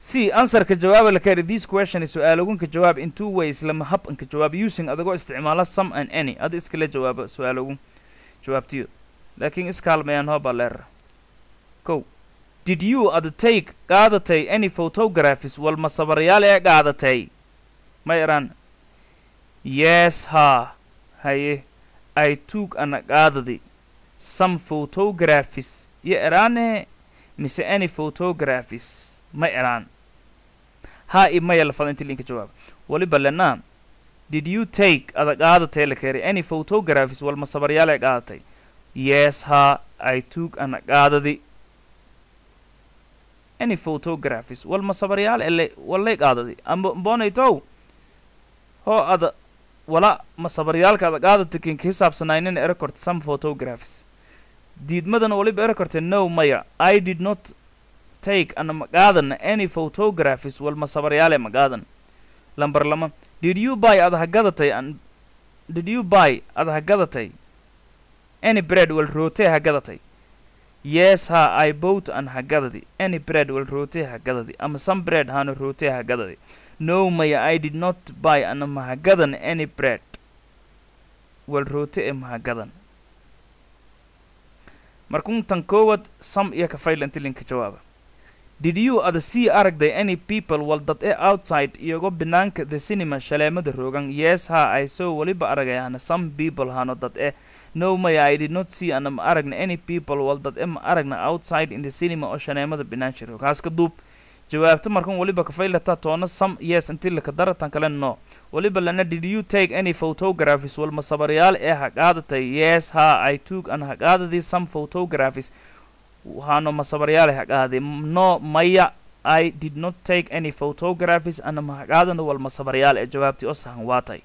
c answerka jawaaba la kari this question su'aalogunka jawaab in two ways lama hab anka jawaab using adagoo isticmaala some and any. Ada iskala jawaaba su'aalogun jawaabtiyo laakiin iskaalmayaan hoobaa leerar kow. Did you adatay qaadatay any photographies? Walma sabaryaal ee qaadatay? Ma eraan yes ha. Haye. I took ana qaadadi some photographies yo eraane mise any photographies ma eraan ha i maya lafada inti linka jawaab. Waliba lenaa did you take ada qaadatay la keeray any photographies walma sabaryaal ee qaadatay? Yes ha i took ana qaadadi. Any photographies walma sabaryaal ele wallay qaadadi. Amba hoo ada wala ma sabaryaalka ada qaadata kin ka hisaabsanaynin erecord some photographies diidmadana waliba erecorte no maya i did not take ana maqaadana any photographies walma sabaryaale maqaadan lambar lama. Did you buy an did you buy ada hagadatay? Any bread wal rootee hagadatay? Yes ha i bought an hagadadi. Any bread wal rootee hagadadi ama some bread hana rootee hagadadi no maya i did not buy ana mahagadan any bread wal roote e mahagadan markun tan koowad sam iyo kafaylanti linka jawaaba did you ada sii aragday any people wal dad e outside iyago banaanka the cinema shaleemada roogan? Yes ha i saw. Weliba aragayana some people hano dad e no maya i did not see ana ma aragna any people wal dad e ma aragna outside in the cinema oo shaneemada binaansha roog haaska duub jawaabta markan waliba kafaylata toona some yes inti laka daratan kale no. Waliba lana did you take any photographies walma sabaryaal ee ha qaadatay? Yes ha i took an ha qaadadii some photographies hano ma sabaryaal ha qaaday no maya i did not take any photographies ana ma ha qaadana walma sabaryaal ee jawaabtii oo sahan waatay.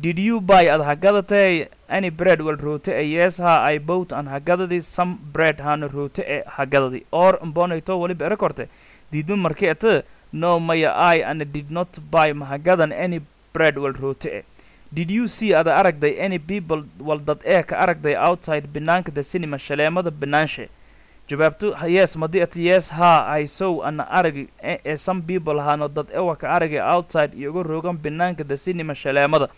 Did you buy ad ha gadatay any bread? Wal roote e yes ha i bought an ha gadadi some bread. Hana roote e ha gadadi or mbonayto waliba erekorte diidma markii ete no maya i ana did not buy mahagadan any bread e did you see ada aragday any people wal dad ee ka aragday outside banaanka the cinema shaleemada banaanshe jawaabtu yes madi ete yes ha i sow ana aragi ee some people hano dad ewa ka aragay outside iyoga roogan banaanka the cinema shaleemada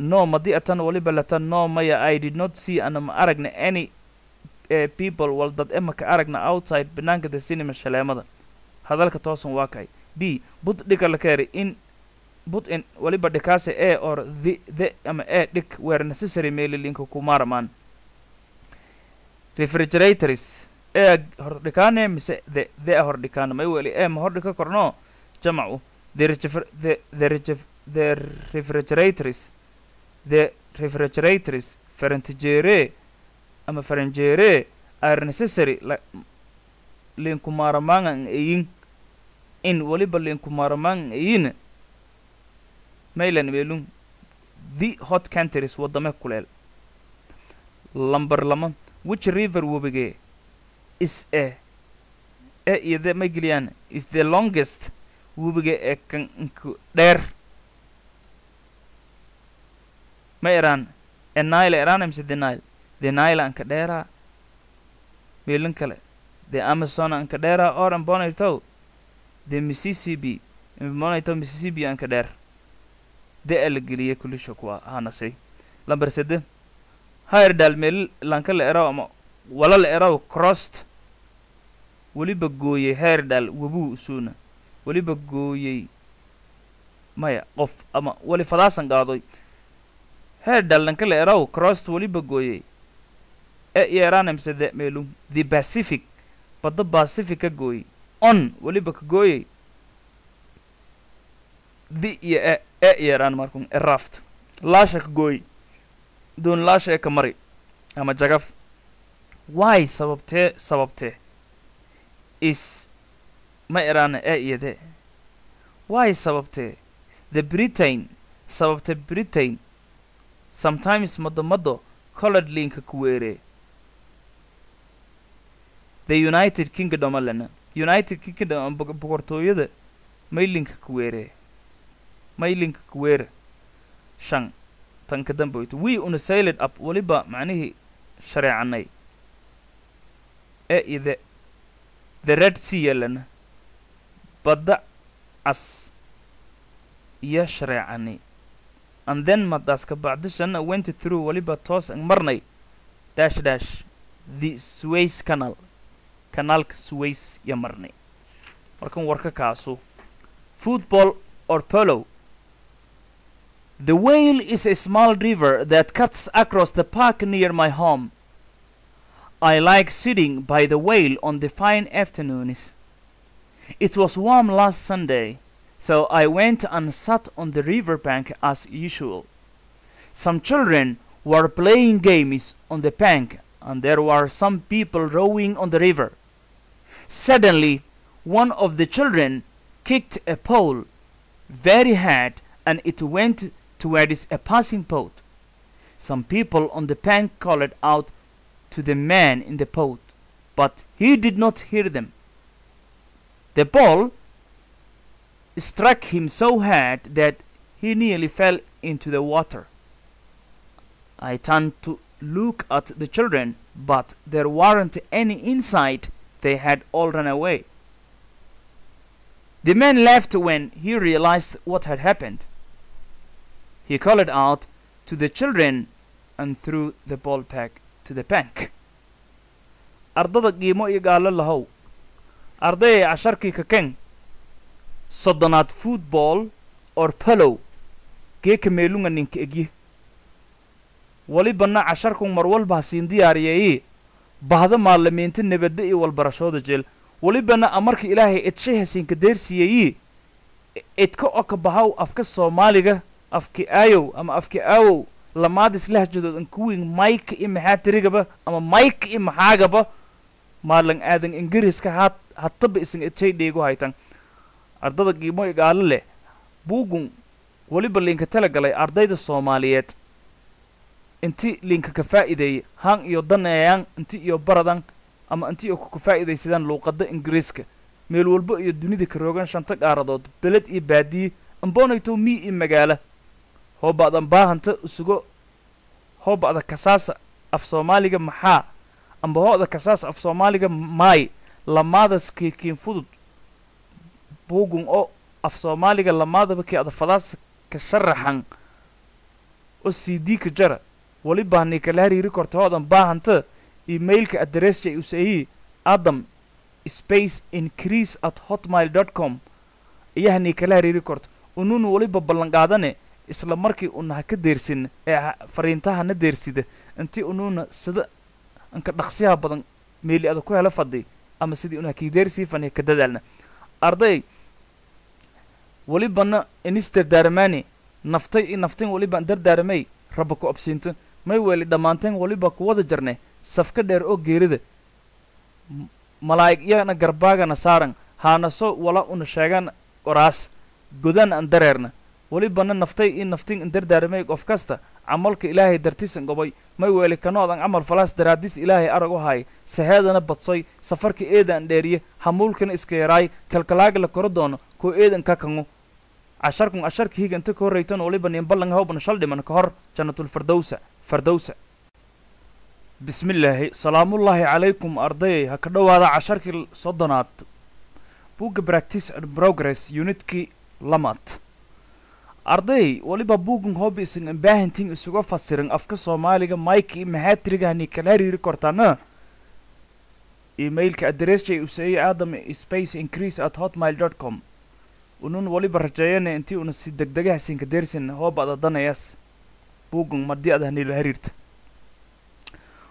no madi atan waliba latan no maya i did not see ana ma aragna any uh, people wal dad ema ka aragna outside banaanka the cinema shaleemada hadalka toosan waa kay. B bud dhika la in bud in waliba dhikaase e or the ama e dhik were necessary meelilinka kumaramaan refrigerators ee hordhikaane mise the the a hordhikaana may weli ee ma hordhika korno? Jamacu the refriger the the refriger the refrigerators the refrigerators ama faranjeere are necessary linkumaaramangan eyin in waliba linkumaaramangan eyin maylan meelun the hot countries wadame kuleel. Lambar lama which river webige is a e iyo the may geliyaan is the longest webiga ee kan nku dheer. Ma eraan e nile eraan mise the nile. The nile anka dheeraa meelin kale. The amazon anka dheeraa oran bonaytow the mississippi bonaytow mississippi anka dheer. De a la geliyay kulisha kuwa hanasay lambar sede hayrdal meel lanka la eraw ama wala la eraw crossed. Weliba gooyey hayrdal webuu usuuna weliba gooyey maya qof ama weli fadaasan qaadoy hayrdal lanka la eraw crossed weliba gooyey e iyo eraanamse de meelu the pacific badda pacific ka gooyey on weliba ka gooyey. The iyo e e iyo eraan markun e raft. Laasha ka gooy doon laasha ee ka mari. Ama jagaf. Why sababtee sababtee is ma eraana e iyo de. Why sababtee the britain. Sababte britain. Sometimes madamado colored linka kuweere the united kingdom alena united kingdom boqortooyada maylinka kuweere maylinka kuweere shan. Tan ka damboyto we una sailed up weliba macnihii shareecanay e iyo the red sea yalana. Badda cas iyo shareecani and then madaas ka bacdishana went through weliba toos marnay. Dash dash. The Suez Canal kanaalka Suez ya marnay markan warka kaasu football or polo The Whale is a small river that cuts across the park near my home. I like sitting by the whale on the fine afternoons. It was warm last Sunday, so I went and sat on the river bank as usual. Some children were playing games on the bank, and there were some people rowing on the river. Suddenly, one of the children kicked a pole very hard, and it went towards a passing boat. Some people on the bank called out to the man in the boat, but he did not hear them. The ball struck him so hard that he nearly fell into the water. I turned to look at the children, but there weren't any inside. They had all run away. The man laughed when he realized what had happened. He called out to the children and threw the ball back to the bank. ardada qiimo iyo gaalo lahow ardayay casharkii ka ken soddonaad football or polow geeka meelunga ninka egye walibana casharkun mar walba hasiin diyaariyeeye bahda maalimiinta nabadda iyo walbarashooda jeel. Walibana amarka ilaahay edshay hasiinka deersiyeyi edka oka bahaw afka soomaaliga afki aayow ama afki aawow lamaadis lahjadood an kuwin mayka i maxaa tirigaba ama mayka i maxaagaba maalan aadan ingiriiska haat hataba isan edshay dheego haytan. Ardada qiimo igaalo leh buugun weliba linka tala galay ardayda soomaaliyeed inti linka ka faa'iideeyey han iyo daneeyaan inti iyo baradan ama inti iyo ka faa'iidaysadaan luuqadda ingiriiska. Meel walba iyo dunida ka roogan shanta qaaradood beled iyo baadiye amboonayto mii iyo magaala. Hooba'dan baahanta isugo hooba'da kasaasa af soomaaliga maxaa? Amba hoo'da kasaasa af soomaaliga maay? Lamaadas keekiin fudud buugun oo af soomaaliga lamaadaba kii ada fadaasa ka sharaxan oo c d ka jara waliba ni kala hariiri korta hoodan baahanta emailka adressjay usayi adam space increase at hotmail dot com. Iyaha ni kala hariiri korta ununa waliba ballanqaadane isla markii una ha ka deersin ee ha- fariintaha na deersida intii ununa sida anka dhaqsiyaha badan meeli ada ku helo fadhi ama sidii una kii deersii fani ka dadaalna. Arday walibana inister daaramaani naftay i naftin waliban dardaaramay raba ku absiinto may weeli dhammaanteen waliba kuwada jarne safka dheer oo geerida. Malaa'ig iyana garbaagana saaran haanaso wala una sheegan qoraas godan an dareerna. Welibana naftay in naftin indardaarmay qof kasta camalka ilaahay dartisan gobay. May weeli kanoodan camal falaas daraadis ilaahay arag u hay saheedana badsoy safarka eedan dheeriye hamuulkana iska yaraay kalkalaaga la koro doono koo eedan ka kango casharkun casharka higa inta ka horraytan waliba nin ballan shal dhiman ka hor jannatul fardowsa. Bismillaahi salaamullaahi calaykum ardayay ha ka dhowaada casharkii soddonaad. Buugga practice and progress unitkii lamaad arday waliba buugan hobbisan ambaahantin isuga fasiran afka soomaaliga mike iyo maxaatirigahani kala hariiri kortaana emailka adressjay useeye adam space increase at hotmail dot com. Unun waliba rajeeyana intii una si degdegaha sinka dersin hooba buugan madii ad hanila hariirta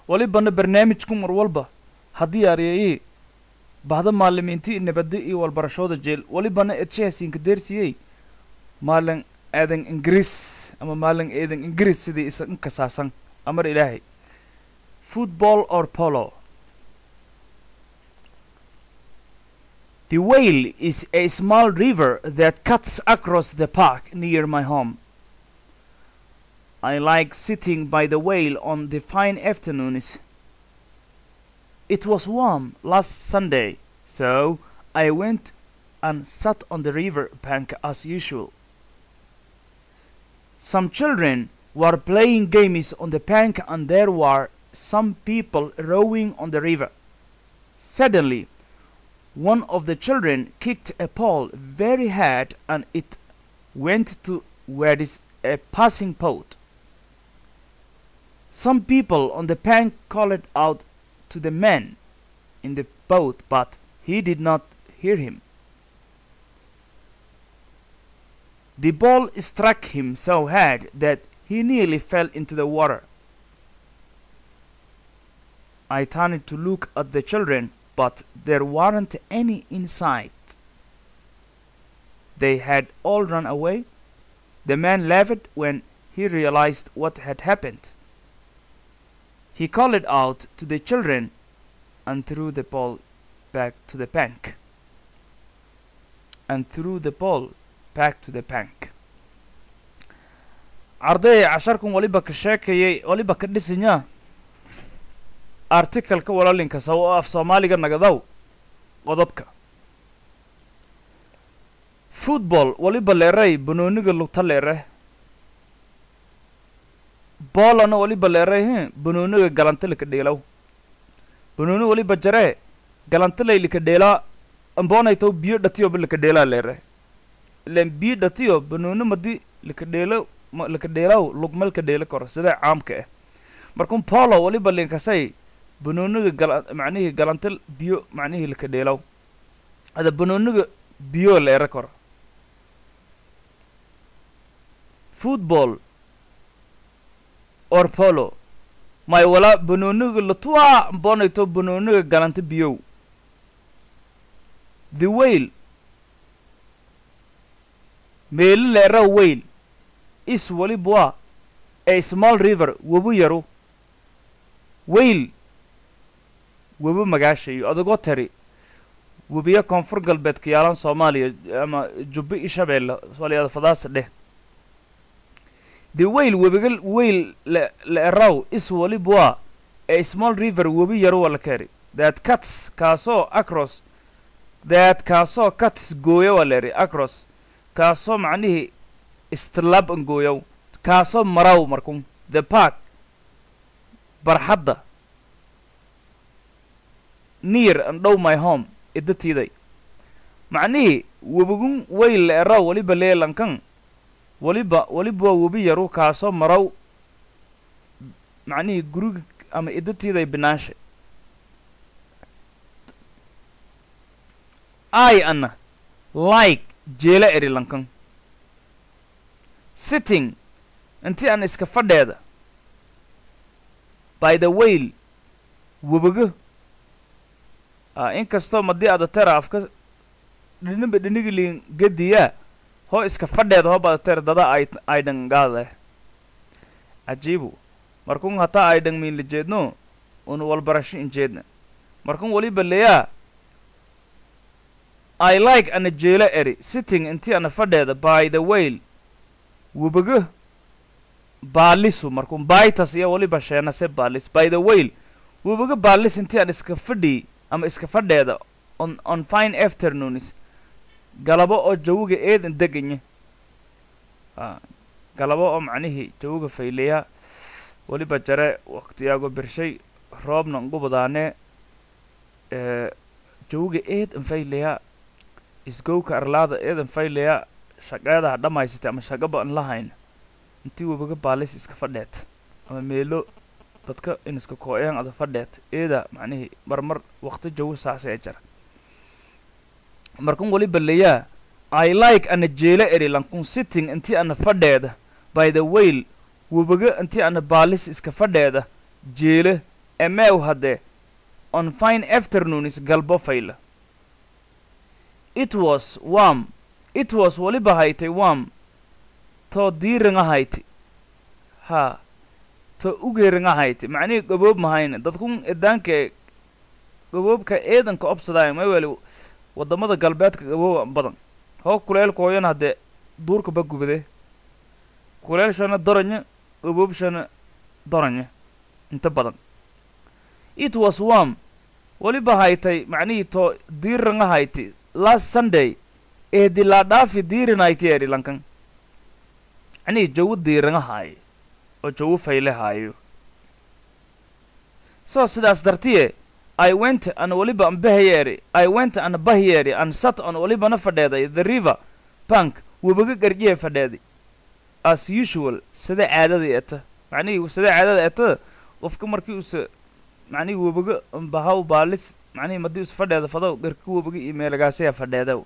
walibana barnaamijku mar walba haddii areeyey bahda maalimiinti nabadda iyo walbarashooda jeel walibana edshaha sinka dersiyey maalin aadan ingiriis ama maalin eedan ingiriis sidii isa inkasaasan amar ilaahay. Football or polo? The Whale is a small river that cuts across the park near my home. I like sitting by the whale on the fine afternoons. It was warm last Sunday, so I went and sat on the river bank as usual. Some children were playing games on the bank and there were some people rowing on the river. Suddenly, one of the children kicked a pole very hard and it went to where is a passing boat. Some people on the bank called out to the man in the boat, but he did not hear him. The ball struck him so hard that he nearly fell into the water. I turned to look at the children, but there weren't any in sight. They had all run away. The man laughed when he realized what had happened. He called out to the children and threw the ball back to the bank. And threw the ball back to the bank. arday casharkan waliba ka sheekayay waliba ka dhisanya articalka walalinka saw oo af soomaaliga nagadaw qodobka football waliba leeray banooniga lugta leere boolana waliba leeray he banooniga galanta lika dheelaw. Banooni waliba jaree galanta laylika dheelaa amboonaytaw biyo dhatiyoba lika dheelaa leere ilen biyo dhatiyo banooni madi lika dheelo lika dheelaw lugma lika dheela karo sida caamka ah markun polo waliba linkasay banooniga gala macnihii galanta biyo macnihii lika dheelaw. Ada banooniga biyo leera karo. Football or polo. May wala banooniga latuwa mbonayto banooniga galanta biyow the whale. Meeli leera whale. Is walibwa a small river. Webu yaru whale. Webu magaashayo adagoo tari webiya koonfur galbeed ka yaalan soomaaliya ama jubbi iyo shabeelle sooliyada fadaasa dheh the whale webiga whale le leeraw is walibwa a small river webi yaru wala kari that cuts kaasoo across. That kaasoo cuts gooya waa leeri across. Kaasoo macnihii istilab an gooyow kaasoo maraw markun the park. Barxadda near and dhow my home. Idatiiday macnihii webigun wayl leeraw waliba leelankan waliba waliba waa webi yaru kaasoo maraw macnihii guriga ama idatiiday binaanshe i ana like jeela eri lankan. Sitting intii aan iska fadheeda. By the whale webigo ah inkastoo madii adatera afka dhiniba dhinigiliin gediyaa hoo iska fadheeda hoo badatera dada ay aydhan gaade cajiibu markun hataa aydhan miinla jeedno un walbarasho in jeedna. Markun waliba leyaa I like ana jeelo eri sitting intii ana fadheeda by the whale webaga baalisu. Markun baitas iyo weliba sheenase baalis. By the whale webaga baalis intii aan iska fadhi ama iska fadheeda on on fine afternoons galabo oo jawiga eedan deganya galabo oo macnihii jawiga fayleya weliba jare waqtiyaago bershay roobna ngubadaane jawiga eedan fayleya isgowka arlaada eedan fayleya shaqeedaha dhammaysatay ama shaqaba an lahayn intii webaga baalis iska fadheet ama meelo dadka in iska kooyaan ada fadheet eeda macnihii marmar waqti jawi saasee jara markan weliba leyaa i like ana jeelo eri lankun sitting intii ana fadheeda. By the whale webaga intii ana baalis iska fadheeda jeele emeew haddee on fine afternoons galbo fayla. It was warm. It was weliba haytay warm. Too diiringa hayti haa too ugeeringa hayti macnihii gaboob mahayne dadkun edaanka gaboobka eedanka obsadaayo may weli waddamada galbeedka gabooba badan. Hoo kuleelkooyan haddee duurka ba gubade. Kuleelshana doranya gaboobshana doranya inta badan. It was warm. Weliba haytay macnihii too diiranga hayti last sunday ee dilaadhaafi diirinayti eri lankan. Macnihii jawo diiranga haayo oo jawo fayle haayo. So sidaas dartiye I went and waliba an bahyeeri I went and bahyeeri and sat on walibana fadheeday the river bank webaga garjiye fadheeday as usual sida caadadii eta macnihii sida caadada eta qofka markii usa macnihii webaga bahaw baalis macnihii madii usa fadheeda fadaw garka webaga iyo meelagaasaya fadheedaw.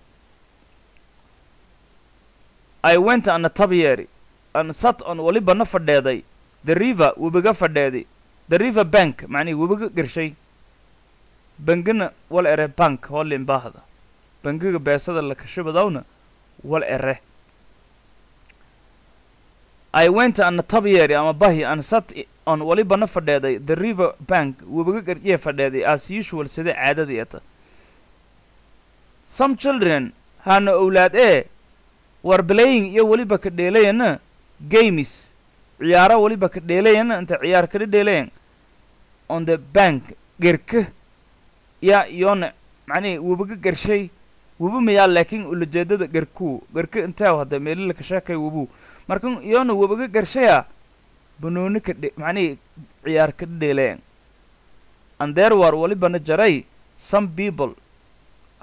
I went and tabyeeri and sat on walibana fadheeday the river webaga fadheeday the river bank macnihii webaga garshay bangina wal ere bank baahda bangiga beesada la kashabadawna wal ere. I went and tabyeeri ama bahi and sat on walibana fadheeday the river bank webaga garjiye fadheeday as usual sida caadadii eta some children hana owlaad ee war playing iyo weliba ka dheelayana games ciyaaro weliba ka dheelayana inta ciyaar kala dheelayan on the bank gerka yaa iyoona macnihii webaga garshay webu mayaa laakiin ulajeedada garkuu garka intaaw hadda meeli laka sheekay webu markan iyoona webaga garshaya banooni ka dhe macnihii ciyaar ka dheeleen. And there war welibana jaray some people.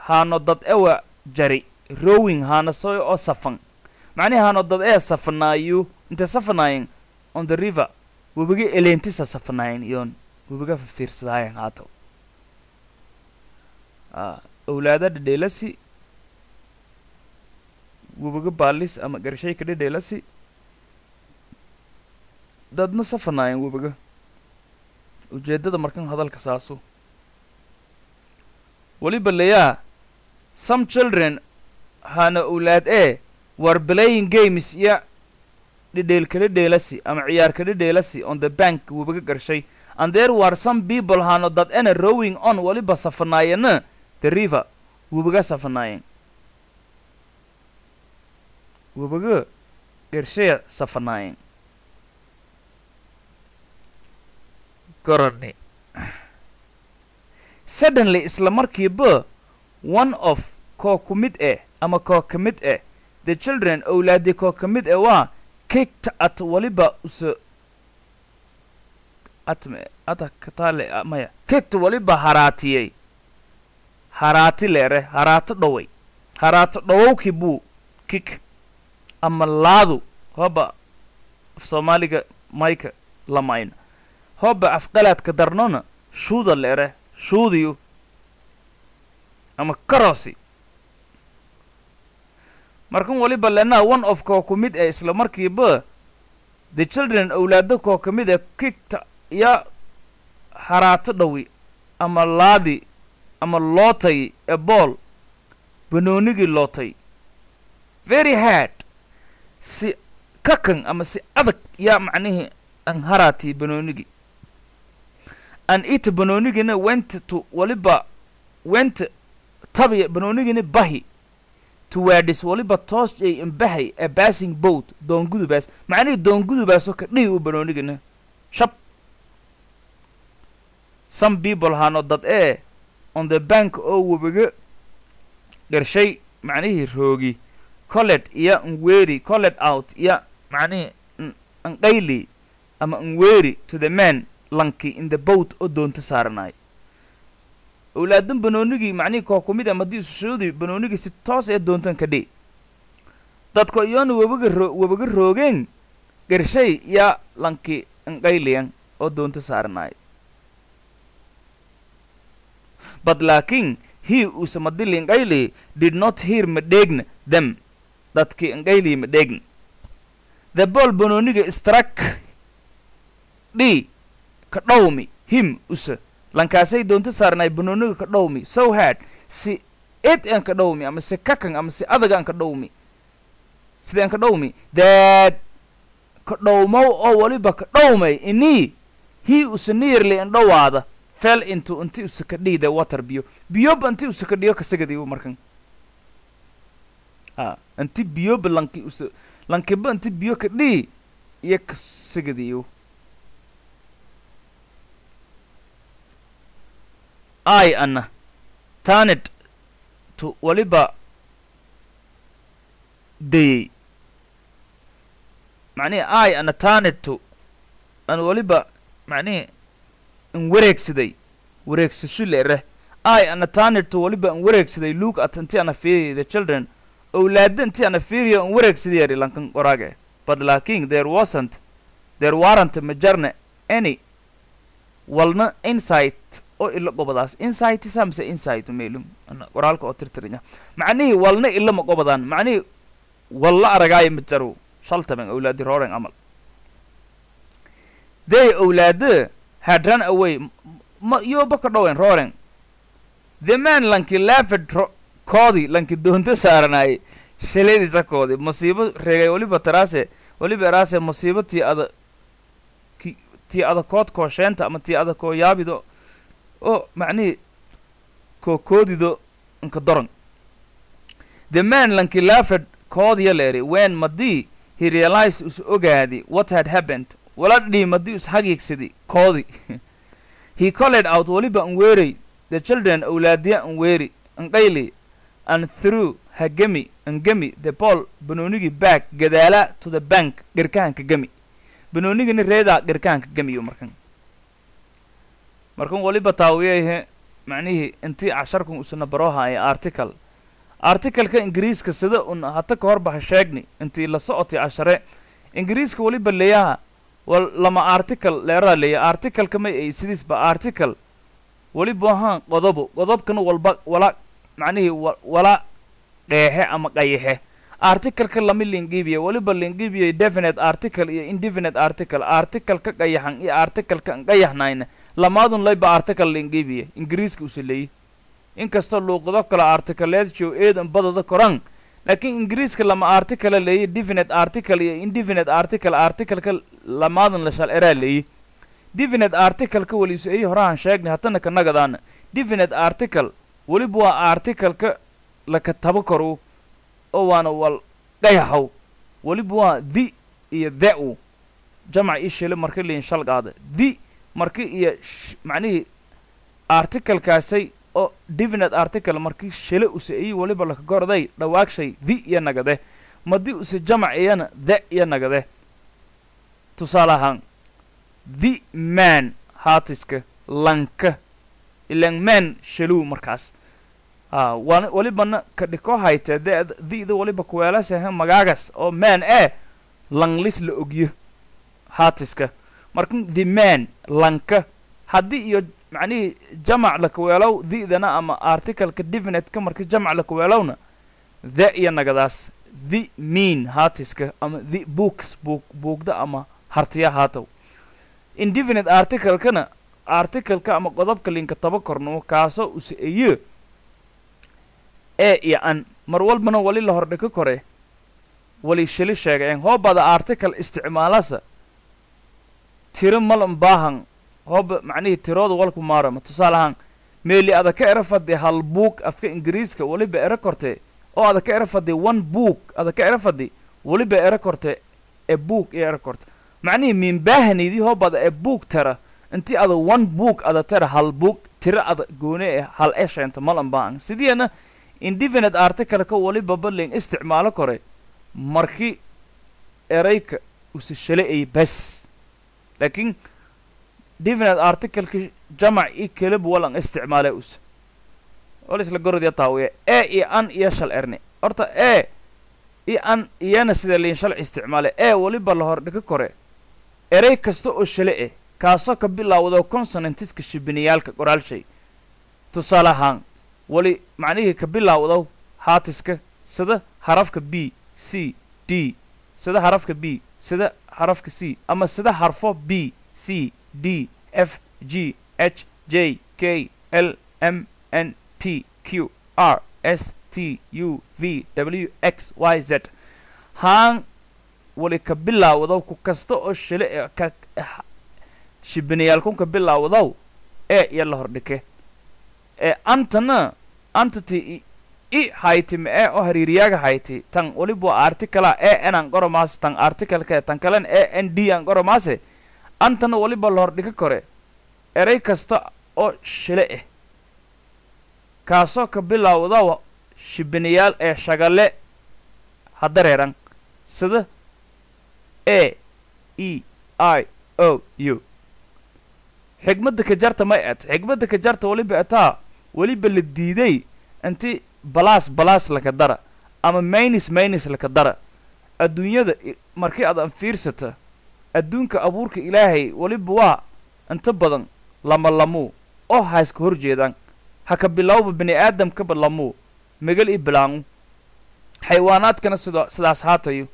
Haano dad ewa jari rowing haana soy oo safan. Macnihi haano dad ee safanaayo intay safanaayen on the river. Webaga eleentisa safanaayen iyoon webaga fiirsadaayen haataw owlaada dhedheelasi webaga baalis ama garshayka dhedheelasi dadna safanaayen webaga ujeeddada markan hadalka saasu weliba layaa some children hana owlaad ee war playing games iyo dhedheel kala dheelasi ama ciyaar kala dheelasi on the bank webaga garshay. And there were some people hano dad ena rowing on weliba safanaayena the river. Webaga safanaayeen webaga gershaya safanaayeen gorani suddenly isla markiiba one of koo ku mid eh ama koo ka mid eh the children owlaadii koo ka mid eh waa kicked at waliba usa atme ata kataale maya kicked waliba haraatiyey haraati leere haraato dhoway haraato dhowowkii buu kik ama laadu hoba af soomaaliga mayka lamayna hoba afqalaadka darnona shuuda leere shuudiyu ama karosi markan waliba lenaa one of koo ku mid ee isla markiiba the children owlaado koo ka mid ee kigta ya haraato dhowi ama laadi ama lootay ee bool banoonigii lootay. Very hard. Si kakan ama si adag yaa macnihii an haraati banoonigii. An it banoonigina went to waliba went tabiya banoonigini bahi towards waliba toos ay imbahay a passing boat doongudubaas macnihii doongudubaasoo ka dhihi u banoonigana shab. Some people hano dad ee on the bank oo webiga dharshay macnihii roogi collet iyo nweri collet out iyo macnihii nqayli ama nweri to the man lanki in the boat oo doonta saaranaay. Owlaadan banoonigii macnihii koo ku mid ama haddii isushoodii banoonigii si toos ee doontan ka dhi dadka iyoona webiga ro webiga roogeen garshay iyo lanki nqayliyan oo doonta saaranaay but laakiin he use madili nqayli did not hear madheegna them. Dadkii nqayli madheegna the ball banooniga struck d ka dhowmi him use lankaasay doonta saarnaay banooniga ka dhowmi so had si ed aan ka dhowmi ama si kakan ama si adag aan ka dhowmi sidaan ka dhowmi that ka dhowmow oo waliba ka dhowmay inii he use nearly indhowaada fell into ka dhihi the water biyo. Biyoba inti use ka dhiyo kasagadiibu markan? A inti biyoba lanki use lankiba inti biyo ka dhihi iyo kasagadiibu i ana tanid to waliba dayey. Macnihi i ana tanid to an waliba macnihi in wareegsaday wareegsasho leereh i ana tanid to waliba in wareegsaday look at inti ana fiiriya the children. Owlaada inti ana fiiriya in wareegsaday yari lankan qoraage but laakin there wasn't there warrant majarna any walna insight oo ilo gobadaas insight samse insight meelum. Qoraalka oo tirtirinya macnihii walna ilo ma gobadaan macnihii walla aragaayo ma jaro shaltaban owlaadi rooren camal they owlaada had run away. Ma yoba ka dhowen rooren. The man lanki laafed koodi lanki doonto saaranaayay shaleediisa koodi. Musiibo reegay waliba taraase waliba eraase musiibo tii ada tii ada kood koosheenta ama tii ada koo yaabido. Oo macnihii koo koodido inka doran the man lanki laafed koodiya leeri. When madii he realized us ogaadi what had happened wala dhii madii us hagiigsidi koodi he called out waliba an weeray the children owlaadiya an weeri an qayli and through hagemi an gemi the ball banoonigii back gadaala to the bank garkahanka gemi. Banoonigini reedaa garkahanka gemiyo markan. Markan waliba taawiyahe macnihii intii casharkan usana barohaya article. Articleka ingiriiska sida un hata ka horbaxa sheegni intii la socotay cashare ingiriiska waliba leeyaha lama article leeraa leeya articleka may ay sidiisba article. Waliba ahaan qodobo qodobkana walba wala macnihii wa wala dheexe ama qayaxe articleka lama lingibiya waliba lingibiya definite article iyo indefinite article. Article ka qayaxan iyo articleka qayaxnayna lamaadun layba article lingibiya ingiriiska usa leeyi inkastoo luuqado kale articleed jow eedan badada koran laakiin ingiriiska lama article leeyi definite article iyo indefinite article articleka lamaadan la shal eraa leeyi definite articleka welisu ay horahan sheegnay hatana ka nagadaana definite article weliba waa articleka laka tabo karo oo waana wal dhayaxow weliba waa di iyo the-u jamac ii shile marka liin shal qaada. Di marki iyo macnihii articlekaasay oo definite article markii shile use iyo waliba laka gorday dhawaagshay di iyo nagade. Madi use jamac iyana the iyo nagade. Tusaale ahaan the man haatiska lanka ilan man shaluu markaas. A wan walibana ka dhiko hayte di'da waliba kuweelasahe magaagas oo man ee langlis la ogyo haatiska marka the man lanka haddii iyo macnihii jamac lakaweelow di'dana ama articleka definiteka marka jamac lakaweelowna the iyo nagadaas. The mean haatiska ama the books buug buugda ama hartiya haatow. Indefinite articlekana articleka ama qodobka linka taba korno kaasoo use eyo ee iyo an mar walbana wali la hordhika kore wali shili sheegeen hoobada article isticmaalasa tiro malan baahan hooba macnihii tirooda walku maarama tusaale ahaan meeli ada ka era fadde hal buug afka ingiriiska waliba era korte oo ada ka era one book ada ka era fadi weliba era e book iyo era korte. Macnihii miinbaahanidii hoobada e book tara intii ada one book ada tara hal book tira ada goone e hal e sheenta malan baan sidiina indefinite articleka weliba baling isticmaalo kore markii erayka use shale ay bas laakiin definite jamac i kelab walan isticmaale use walisla gorodiya taawiye. E iyo an iyo shal erne horta e iyo an iyana sida liin shal isticmaale. E weliba la hordhika kore. Eray kasta oo shale eh. Kaasoo ka bilaawdo consonantiska shibiniyaalka qoraalshay. Tusaale ahaan weli macnihii ka bilaawdo haatiska sida harafka b c d sida harafka b sida harafka c ama sida harfo b c d f g h j k l m n p q r s t u v w x y z. Haan weli ka bilaawdow ku kasta oo shile ee ka shibinayaalkun ka bilaawdow ee iyo la hordhike. Ee antana antati i- hayti ma ee oo hariiriyaaga hayti tan weliba articala ee enan qoromaase tan articalka tan kalen ee n d an qoromaase antana weliba la hordhika kore. Eray kasta oo shile ah kaasoo ka bilaawdaw shibinayaal ee shagale. Hadareeran sida a e i o u. Xigmadda ka jarta may et xigmadda ka jarta weliba etaa. Weliba la diiday inti balaas balaas laka dara ama maynis maynis laka dara. Adduunyada markii aad anfiirsata adduunka abuurka ilaahay weliba waa inta badan lama lamuu oo ha iska hor jeedaan. Ha ka bilowba bini aadamkaba lamuu megal i bilaangu xayawaanaadkana sido sidaas haatayo.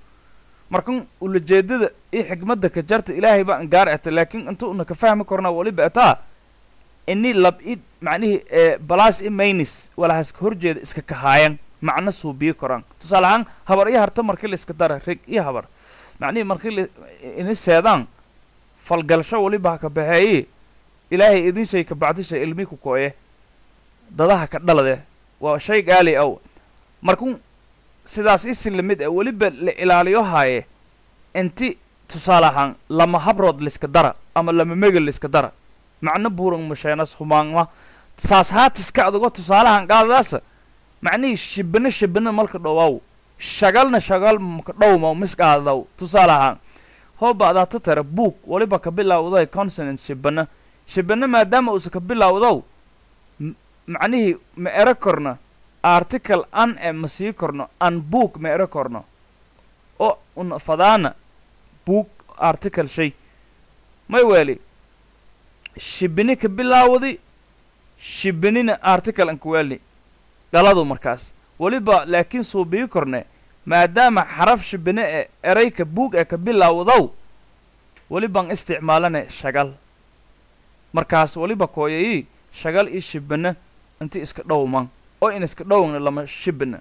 Markan ulajeedada iyo xigmadda ka jarta ilaahay baa angaar eta laakiin inta una ka fahmi korna weliba etaa ini lab i macnihii balaas i maynis walaha iska hor jeeda iska kahaayan macno suubiyi koraan. Tusaale ahaan habar iyo harta markii la iska dara reg iyo habar macnihii markii la ini seedaan falgalsho weliba ha ka baxeeyi. Ilaahay idin shay ka bacdisha ilmi ku kooye. Dadaha ka dhalade. Waa shay gaali aw. Markun sidaas isi la mid ah weliba la ilaaliyo haaye inti tusaale ahaan lama habrood liska dara ama lama megel liska dara. Macno buuran masheenas humaanma saas haatiska adugo tusaalahan qaadadaasa macnihii shibino shibino malka dhowaw shagalna shagal dhowma misqaadaw tusaale ahaan. Hooba adaata tara buug weliba ka bilawday consonant shibino shibino maadaama uusa ka bilawdow m- macnihii ma ero korno? Article an e ma sii korno? An book ma ero korno? Oo un fadaana book article shay. May weeli shibini ka bilaawdi shibinina article an kuweelni galadu markaas weliba laakiin suubii korne maadaama xaraf shibine ee erayka buug ee ka bilaawdow weliban isticmaalane shagal. Markaas weliba kooyayi shagal iyo shibine inti iska dhowman oo in iska dhowna lama shibina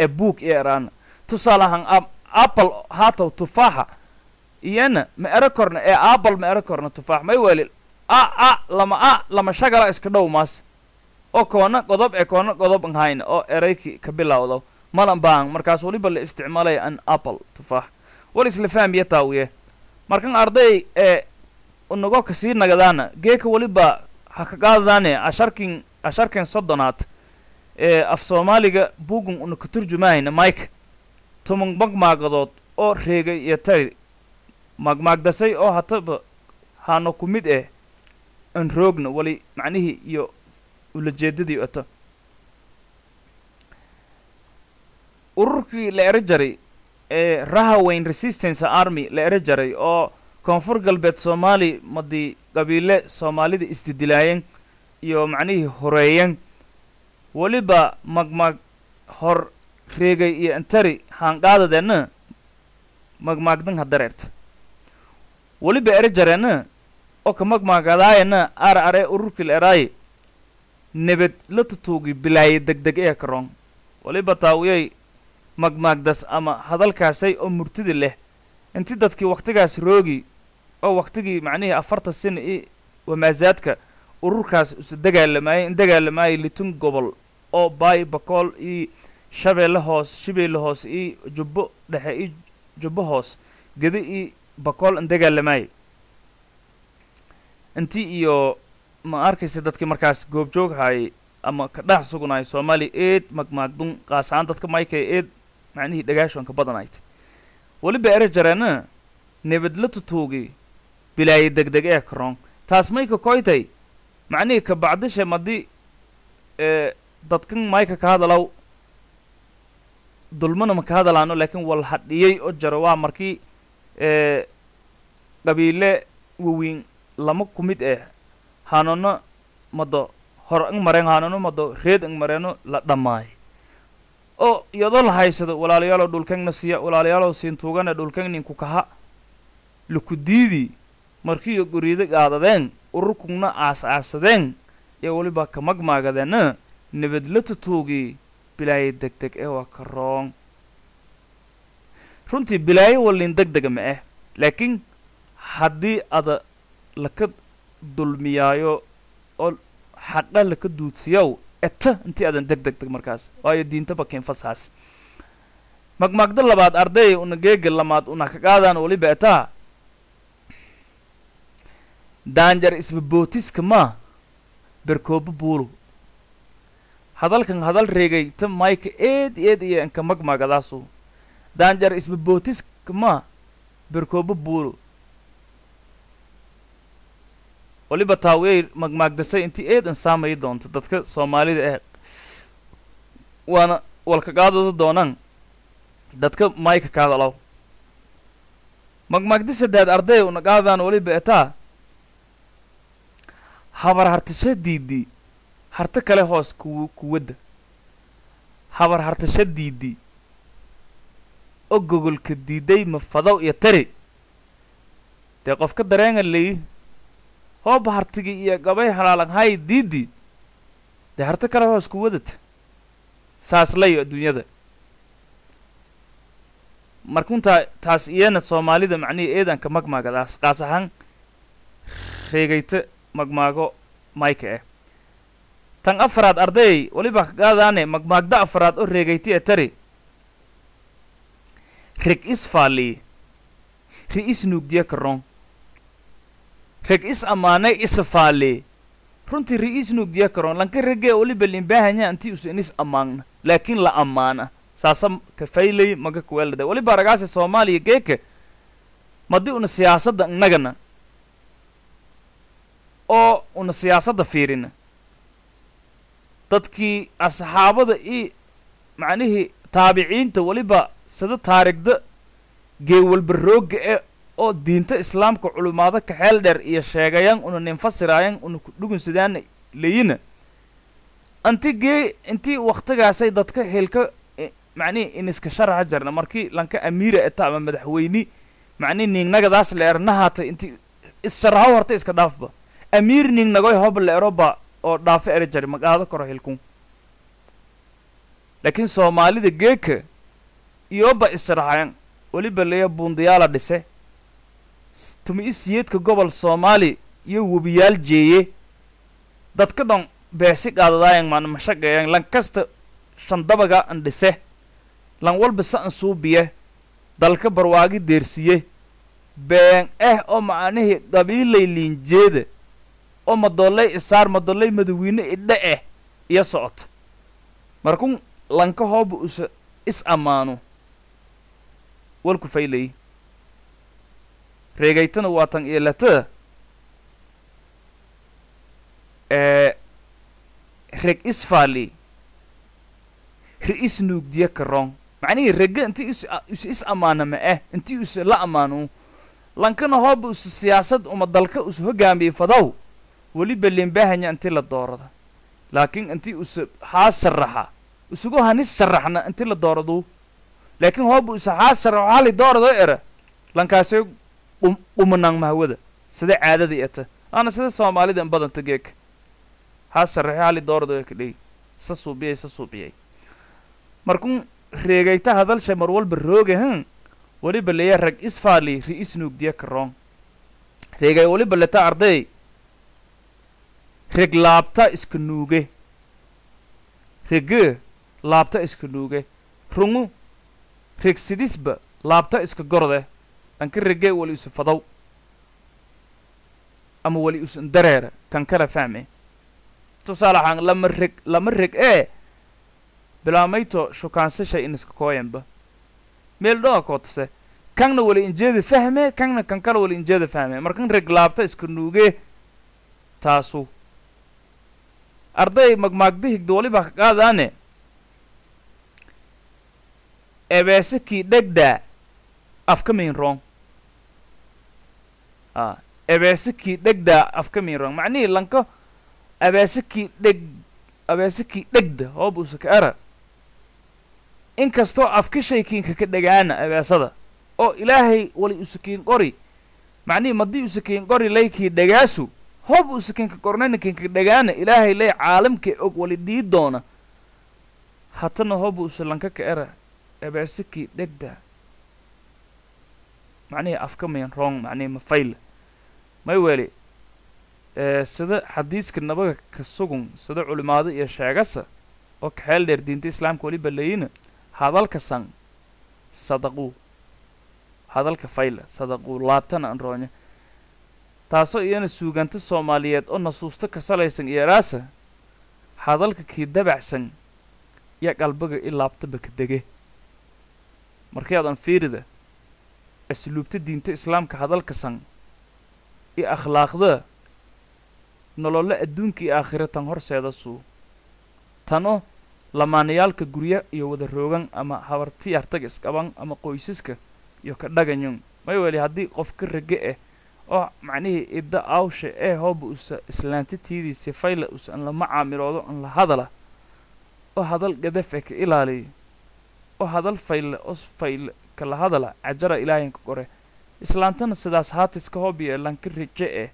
ee buug iyo eraana tusaale ahaan apple haataw tufaaxa. Iyana ma ero korna ee apple ma ero korna tufaax. May weli a a lama a lama shagala iska dhow maas oo koona godob ee koona godob an hayna oo erayki ka bilawdo malan baan. Markaas weliba la isticmaalaya an apple tufaax. Wal isla fahmiya taawiye markan arday ee unago ka sii nagadaana geeka weliba ha ka qaadadaane asharkin asharkan soddonaad ee af soomaaliga bugun una ka turjumayna mike. Tuman magmaagadood oo reegay iyo tari magmaagdasay oo hataba haano ku mid eh an roogna wali macnihii iyo ulajeedadii ota ururkii la ero jaray ee rahawayn resistance army la ero jaray oo koonfur galbeed soomaali madii qabiile soomaalida isdidilaayeen iyo macnihii horeeyeen. Weliba magmag hor reegay iyo antari haanqaadadeenna magmaagdan hadareerta weliba ere jareena oo ka magmaagadaayana ar are ururkii la eraaye nebed la tutuugi bilaaye degdeg ee karoon weliba taawiyay magmaagdas ama hadalkaasay oo murtida leh. Inti dadkii waktigaas roogi oo waktigii macnihii afarta sina i wamaasaadka ururkaas isu dagaalamaayay in dagaalamaayay litun gobol oo baay bakool iyo shabeelle hoos shabeelle hoos iyo jubbo dhexe iyo jubbo hoos gedi iyo bakool an dagaalamaay intii iyo ma arkaysa dadkii markaas goobjoog hayay ama ka dhex sugnaay soomaaliya eed magmaagdun qaasaan dadka maykay eed macnihii dhagaashon ka badanayta weliba ere jareena nebadla tutuugi bilaaye degdeg ee karoon. Taas mayka koytay macnihii ka bacdishe madi dadkan mayka ka hadalaw dulmana ma ka hadalaano laakiin wal hadhiyey oo jaro waa markii qabiile wawiin lama ku mid eh hanano mado hor ang mareen hanano mado reed ang mareeno la dhammaay oo iyadoo la haysado walaalayaalow dhulkangna siya walaalayaalow siintuugana dhulkangnin ku kaha. Laku diidi markiiyo guriida qaadadeen ururkugna aas aasadeen iyo weliba ka magmaagadeena nabadla tutuugii bilaaye deg deg ee waa ka roong runtii bilaaye wallin deg dega ma ah laakiin haddii ada laka dulmiyaayo oo xaqa laka duudsiyaw eta intii adan deg deg markaas. Waayo diintaba keenfasaas magmaagda labaad arday una geega lamaad una ka qaadaan weliba etaa daanjar isbabootiska maa berkoobo buulu hadalkan hadal reegay ta mayka eed eed iyo inka magmagadaasu daanjar isbabootiska maa berkoobo buulu weliba taawiyay magmaagdasay intii eedan saamayi doonto dadka soomaalida ah waana walka qaadada doonaan. Dadka mayka ka hadalaw magmaagdi saddeed arday una qaadaan weliba etaa habar hartasha diidi harto kale hoos kuw kuwadda habar hartasha diidi oo gogolka diiday mafadaw iyo tari. Dee qofka dareenga leyi hooba hartigi iyo gabay halaalan hay diidi. Dee harto kale hoos ku wadata saas layo adduunyada. Markuntaa taas iyana soomaalida macnihii eedanka magmaagadaas qaas ahaan reegayta magmaago mayka ah tan afaraad arday weliba ka qaadaane magmaagda afaraad oo reegayta ee tari. Reg is faaliye ri is nuugdiya karoon reg is ammaanay isa faaliye runtii ri is nuugdiya karoon lanka regee weliba limbaahanya intii usa inis ammaanna laakiin la ammaana. Saasa ka faylay maga kuweelada weliba ragaase soomaaliya geeka madi una siyaasadda innagana oo una siyaasadda fiirina. Dadkii asxaabada i macnihii taabiciinta weliba sida taarigda geewalba roogga e oo diinta islaamka culumaado kaxeel dheer iyo sheegayan una ninfasiraayan una ku dhugunsidaana leyina anti gee intii waktigaasay dadka hilka macnihi iniska sharaxa jarna. Markii lanka amiira eta ama madaxweyni macnihi ningnagadaas la er nahaata inti issharraho horta iska dhaafba amiir ningnagoy hoba la oo dhaafa ere jari magaado karo hilkun laakiin soomaalida geeka iyoba issharaxayan weliba leya buundayaala dhise tumi isiyeedka gobol soomaali iyo webiyaal jeeye dadka dhon beesi qaadadaayan maana mashaqeeyan lan kasta shandabaga an dhise lan walba sa an suubiye dalka barwaagi deersiye been eh oo macnihii qabiilay liinjeeda oo madooley isaar madooley madawiine idhe eh iyo socota. Markun lanka hooba usa is ammaano walku faylay reegaytana waa tan iyo latada ee reg isfaali ri is nuugdiya karoon macnihii rega intii is is is ammaana ma ah intii us la ammaano lankana hooba usa siyaasad uma dalka us hogaamiye fadaw weliba limbahanya intii la doorada laakiin intii usa haa sharaxa isugu hanis sharaxna intii la dooradu laakiin hooba usa haa sharaxo hali doorado era lankaasee dhum dhumanang mahawada sida caadadii eta waana sida soomaalida in badanta geeka haa sharaxe hali doorado ee kadhey sa suubiyay sa suubiyay markun reegayta hadalsha mar walba rooga han weliba leya rag isfaali ri is nuugdiya karoon reegay weliba leta arday. Reg laabta iska nuuge. Rege laabta iska nuuge. Rungu regsidisba laabta iska gorde dhanka rege wali usa fadow ama wali usan dareera kan kala fahme? Tusaale ahaan lama reg lama reg ee? Bilaamayto shukaansasha in iska kooyanba. Meel dhoa kootase kanna wali injeeda fahme kanna kan kala wali injeeda fahme. Markan reg laabta iska nuuge taasu. Arday magmaagda higda waliba ka qaadaane? Ebeesikii dhegdaa afka main wrong a ebeesikii dhegdaa afka main wrong macnihii lanko abeesikii dheg abeesikii dhegda hoobuusa ka ara inkastoo afka shaykiinka ka dhegaana abeesada oo ilaahay wali usakiin qori. Macnihii madii usakiin qori laykii dhegaasu hoob usakiinka qornayna kiinka dhegaana ilaahay lay caalamka og wali dhii doona. Hatana hoobu usa lanka ka era abeesikii dhegda. Macnihii afka main wrong macnihii mafayla may weli sida xadiiska nabaga ka sugun sida culimaado iyo sheegasa oo kaxeel dheer diinta islaamka waliba layina hadalka san sadaquu hadalka fayla sadaquu laabtana an roonya taasoo iyana suuganta soomaaliyeed oo nasuusto ka salaysan iyo eraasa hadalka kii dabacsan yaa qalbiga i laabtaba ka dege. Markii aadan fiirida asluubta diinta islaamka hadalka san iyo akhlaaqda nololo adduunka iyo aakhira tan horseeda suu. Tano lamaanayaalka gurya iyo wada roogan ama habarti artag isqaban ama qoysaska iyo ka dhaganyun. May weli haddii qof ka rage ah oo macnihii idda awsha ee hooba usa islaantatiidiisa fayla usa an lama caamiloodo an la hadala oo hadal gadafe ka ilaaliya oo hadal fayle oo fayle kala hadala cajara ilaahinka qore islaantana sidaas haatiska hoobiya lanka rije eh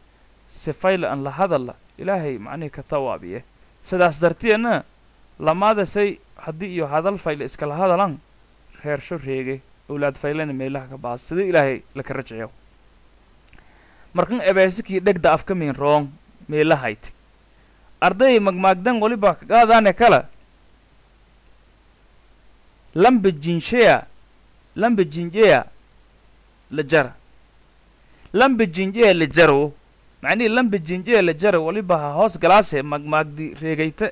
se fayle an la hadala ilaahay macnihii ka thawaabiye sidaas dartiyana lamaadasay haddii iyo hadal fayle iskala hadalan reersho reege owlaad faylena meelaha ka baas. Sida ilaahay laka rajciyo markan ebeesikii dhegda afka miin roong meelahayti arday magmaagdan waliba kaqaadaane kala lamba jinsheya lamba jinjeya la jara. Lamba jinjeya la jaro macnihii lamba jinjeya la jara waliba ha hoos galaase magmaagdi reegayta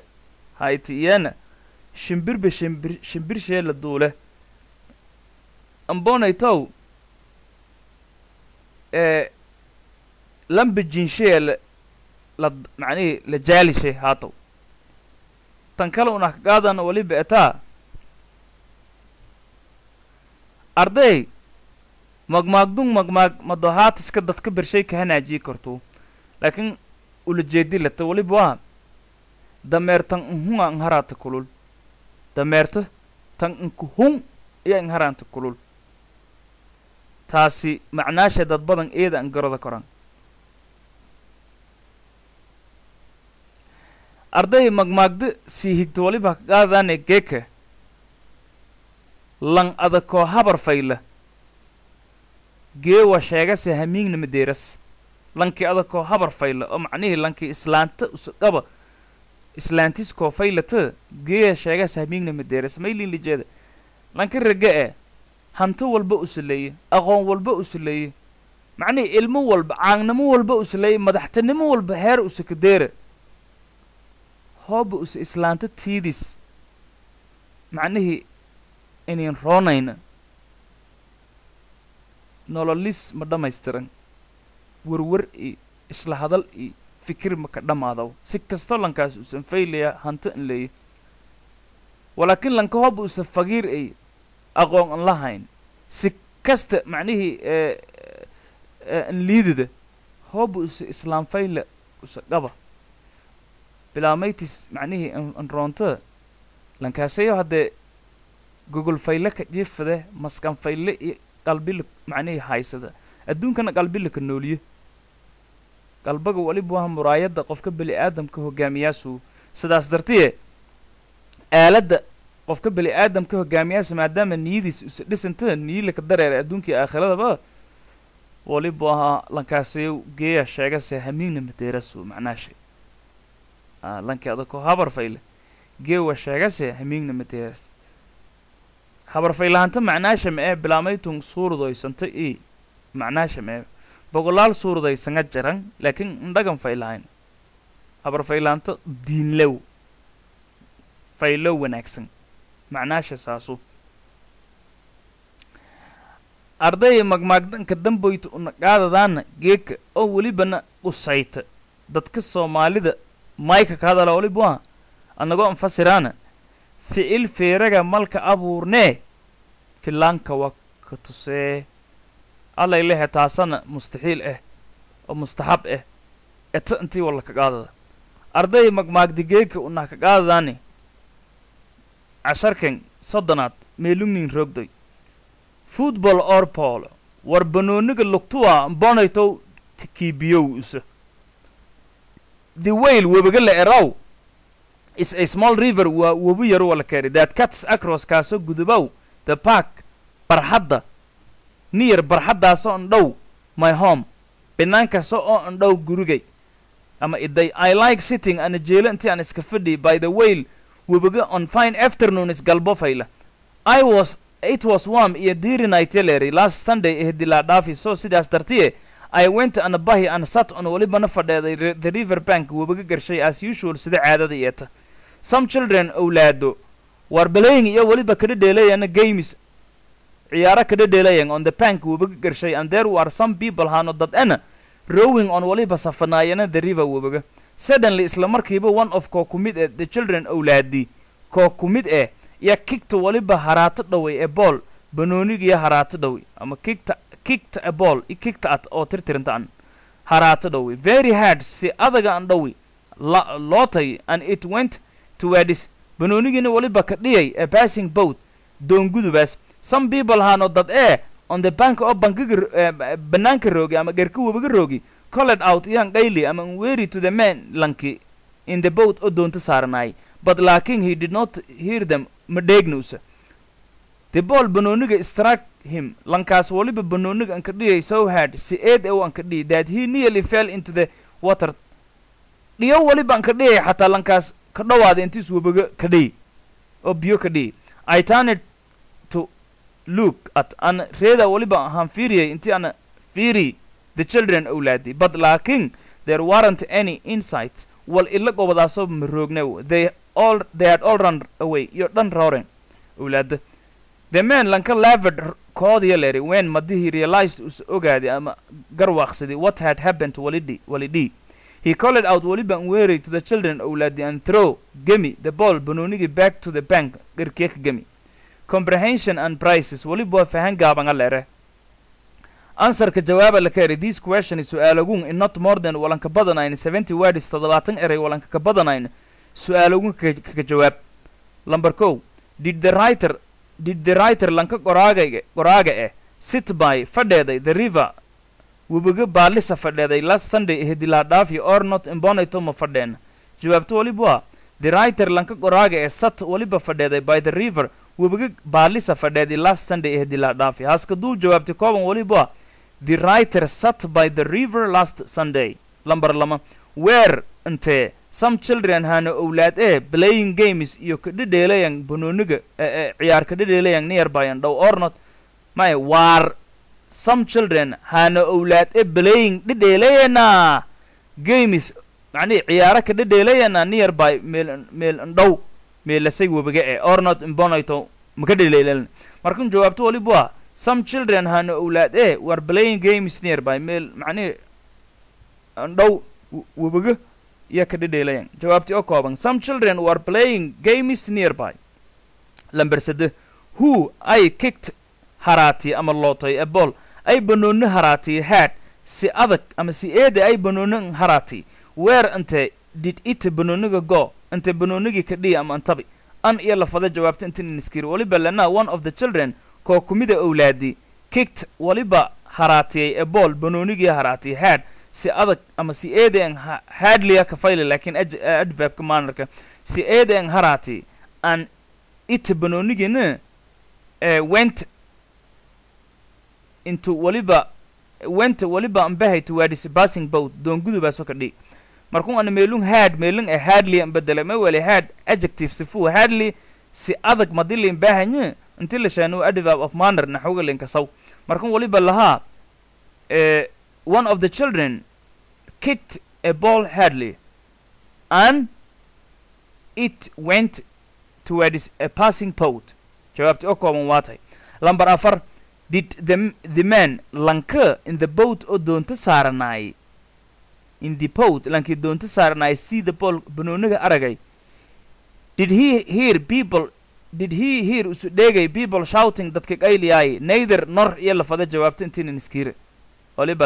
hayti iyana shimbirba shimbir shimbirshee la duule. Ambonaytow ee lamba jinsheya la la macnihii la jaalishay haatow tan kale kaqaadan waliba etaa arday magmaagdung magmaag madohaatiska dadka bershay ka hanaajiyi karto. Laakiin ulajeedi lata waliba waa dameertan nhunga inharaanta kulul dameerta tan inkuhun iyo inharaanta kulul taasi macnaasha dad badan eeda an garada koran arday magmaagda sii higta waliba kaqaadaane geeka lan adakoo habar fayla geewa sheegase hamiigna madeeras lankii adakoo habar fayla oo macnihii lankii islaanta usqaba islaantiskoo faylata geeya sheegase hamiigna madeeras maylin lijeeda. Lanka rage e hanto walba usaleeye aqoon walba usaleeye macnihii ilmo walba caangnimo walba usaleeye madaxtinimo walba heer usakadeera hooba usa islaanta tiidis. Macnihii inayn roonayna nololis ma dhammaystiran warwar iyo isla hadal iyo fikir ma ka dhammaadaw si kastoo lankaas usan faylaya hanto in leeya walaakiin lanka hooba usa fagiir ay aqoon an lahayn. Si kasta macnihii an liidida hooba usa islaam fayla usa qaba bilaamaytis macnihii an roontada lankaasayo haddee gogol fayle ka jiifade maskan fayle iyo qalbila macnihii haysada. Adduunkana qalbilaka nooliye qalbaga waliba waa muraayadda qofka beli aadamka hogaamiyaasu sidaas dartiye aaladda qofka beli aadamka hogaamiyaasa maadaama niyadiis usa dhisanta niyilaka dareera adduunkii aakhiradaba waliba ahaa lankaasayo geeya sheegase hamiigna madeerasu macnaashe. Lankii adakoo habar fayle geewa sheegase hamiigna mateeras habar faylahanta macnaasham ee bilaamaytun suurudoysanta i macnaasham ee boqolaal suurudaysanga jaran laakiin indhagan faylahayn. Habar faylahanta diinlow faylo wanaagsan macnaasha saasu. Ardayga magmaagdanka damboyta unaqaadadaana geeka oo welibana usayta dadka soomaalida mayka ka hadala waliba annagoo anfasiraana ficil feeraga malka abuurnee filaanka waa ka tusee. Allay lehe taasana mustaxiil ah oo mustaxab ah eta intii walla ka qaadada. Arday magmaagdigeeka unah ka qaadadaani casharkan soddonaad meelugnin rogdoy football or polo. War banooniga lugtuwa mbonaytow kiibiyow isa the whale webiga la eraw is a small river waa webi yar wala keeri that cuts across kaasoo gudubow the park barxadda near barxaddaasoo andhow my home. Banaankaasoo oo andhow gurigay ama iday i like sitting ana jeelo intii aan iska fadhi by the whale webiga on fine afternoons galbo fayla. I was it was warm iyo deary night yaleri last sunday eh dilaa dhaafi. So sidaas dartiye I went and bahi and sat on walibana fadheeday. The river bank webiga garshay as usual sida caadada yeeta some children owlaado war playing iyo waliba kada dheelayana games. Ciyaaro kada dheelayan on the bank webiga garshay and there were some people hano dad ana rowing on waliba safanaayana the river webiga suddenly isla markiiba one of koo ku mid eh the children owlaadi koo ku mid eh ya kigta waliba haraato dhaway ee bool banoonigiyo haraato dhaway ama kigta kicked a ball i kicked at oo tirtirinta an haraato dhowi very hard si adaga an dhowi la lootay and it went towards banoonigiina waliba ka dhiyay a passing boat doongudubaas some people hano dad ee on the bank oo bankiga eh, ba- banaanka roogi ama gerka webiga roogi called out iyan dhayli ama weary to the man lanki in the boat oo doonta saaranaay but laakin he did not hear them ma dheegnusa the ball banooniga struck him. Lankaas waliba banooniga anka dhiyay so hard si eed ew anka dhiyay that he nearly fell into the water. Dhiyo waliba anka dhiyay xataa lankaas ka dhawaaday intiis webiga ka dhiyay oo biyo ka dhiyay i turned to look at ana reeda waliba ahaan fiiriyay intii ana fiiri the children owlaadi but laakin there weren't any insights. Wal ila gobadaasoo maroogna they all they had all run away. Iyo dhan rooreen owlaada the man lanka lavered koodiya leri when madihii realized us ogaaday ama garwaaqsaday what had happened to walidi walidii he called out waliba weary to the children owlaadi and throw gemi the ball banoonigii back to the bank garkeeka gemi. Comprehension and prices. Waliba waa fahan gaabanga lere answerka jawaaba la keri this question is su'aalagun in not more than walanka badanayn seventy words toddobaatan erey walanka ka badanayn su'aalagun kaga jawaab. Number ko did the writer did the writer lanka qoraaga qoraaga eh? Sit by fadheeday the river webiga baalisa fadheeday last sunday ehedilaa dhaafi or not imbonayto ma fadheen. Jawaabto waliba waa the writer lanka qoraaga ee sat waliba fadheeday by the river. Webiga baalisa fadheeday last sunday ehedilaa dhaafi haaska duu jawaabtay kooban waliba waa the writer sat by the river last sunday. Lambar lama where intee some children hana owlaad ee playing games iyo kadhedheelayan banooniga eh, eh, ciyaar kadhedheelayan nearby and dhow or not maya waar some children hana owlaad ee playing dhedheelayana games macnihi ciyaaro kadhedheelayana nearby meel meel andhow meelasay webiga ee or not imbonayto maka dhedheelan markan jawaabto waliba some children hana owlaad ee were playing games nearby meel macnihi andhow w- webiga iyo ka dhedheelayan jawaabtii oo kooban some children were playing games nearby. Lamber sade who ay kicked haraatiye ama lootay a ball ay banooni haraatiye had si adag ama si eede ay banooni haraatiye where inte did it banooniga go inte banoonigii ka dhiya ama antabi. An iyo lafada jawaabta inta niskiri. Waliba lana one of the children koo kumida owlaadi kicked waliba haraatiyey a ball banoonigii haraatiye had si adag ama si eedean hadliya ka fayli laakiin eh, adverbka manarka si eedean haraati an it banoonigina eh, went into waliba went waliba ambahay towards passing boat doongudubaasoo ka dhig markun ana meelun had meelun e hadly an bedele ma weli had adjective sifu hadly si adag madilin baahanye inti la shaanu of manner naxuga linkasaw markun waliba lahaa eh, one of the children kicked a ball hardly and it went towards a passing boat jawaabti oo kooban waa tahay lamber afar did the, the man lanka in the boat oo doonto saaranaay. In the boat lankii doonto saaranaay see the ball banooniga aragay. Did he hear people did he hear usu dheegay people shouting dadka qayliyaay neither nor iyo lafada jawaabta intiinan iskiire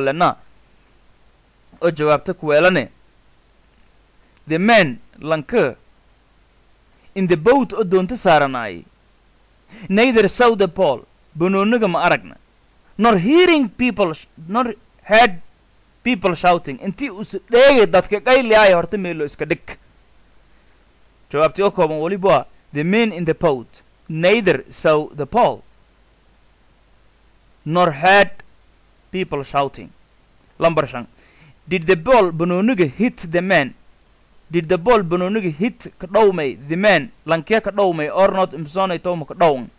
lena oo jawaabta kuweelane the man lanka in the boat oo doonto saaranaay. Neither saw the ball banooniga ma aragna. Nor hearing people nor heard people shouting. Intii usu dheegay dadka qayliyaay horta meelo iska dhig. Jawaabtii oo kooban waliba waa the men in the boat neither saw the ball nor heard people shouting. Lamber shan. Did the ball banooniga hit the man? Did the ball banooniga hit ka dhowmay the man? Lankee ka dhowmay or not? Imsonay towma ka dhown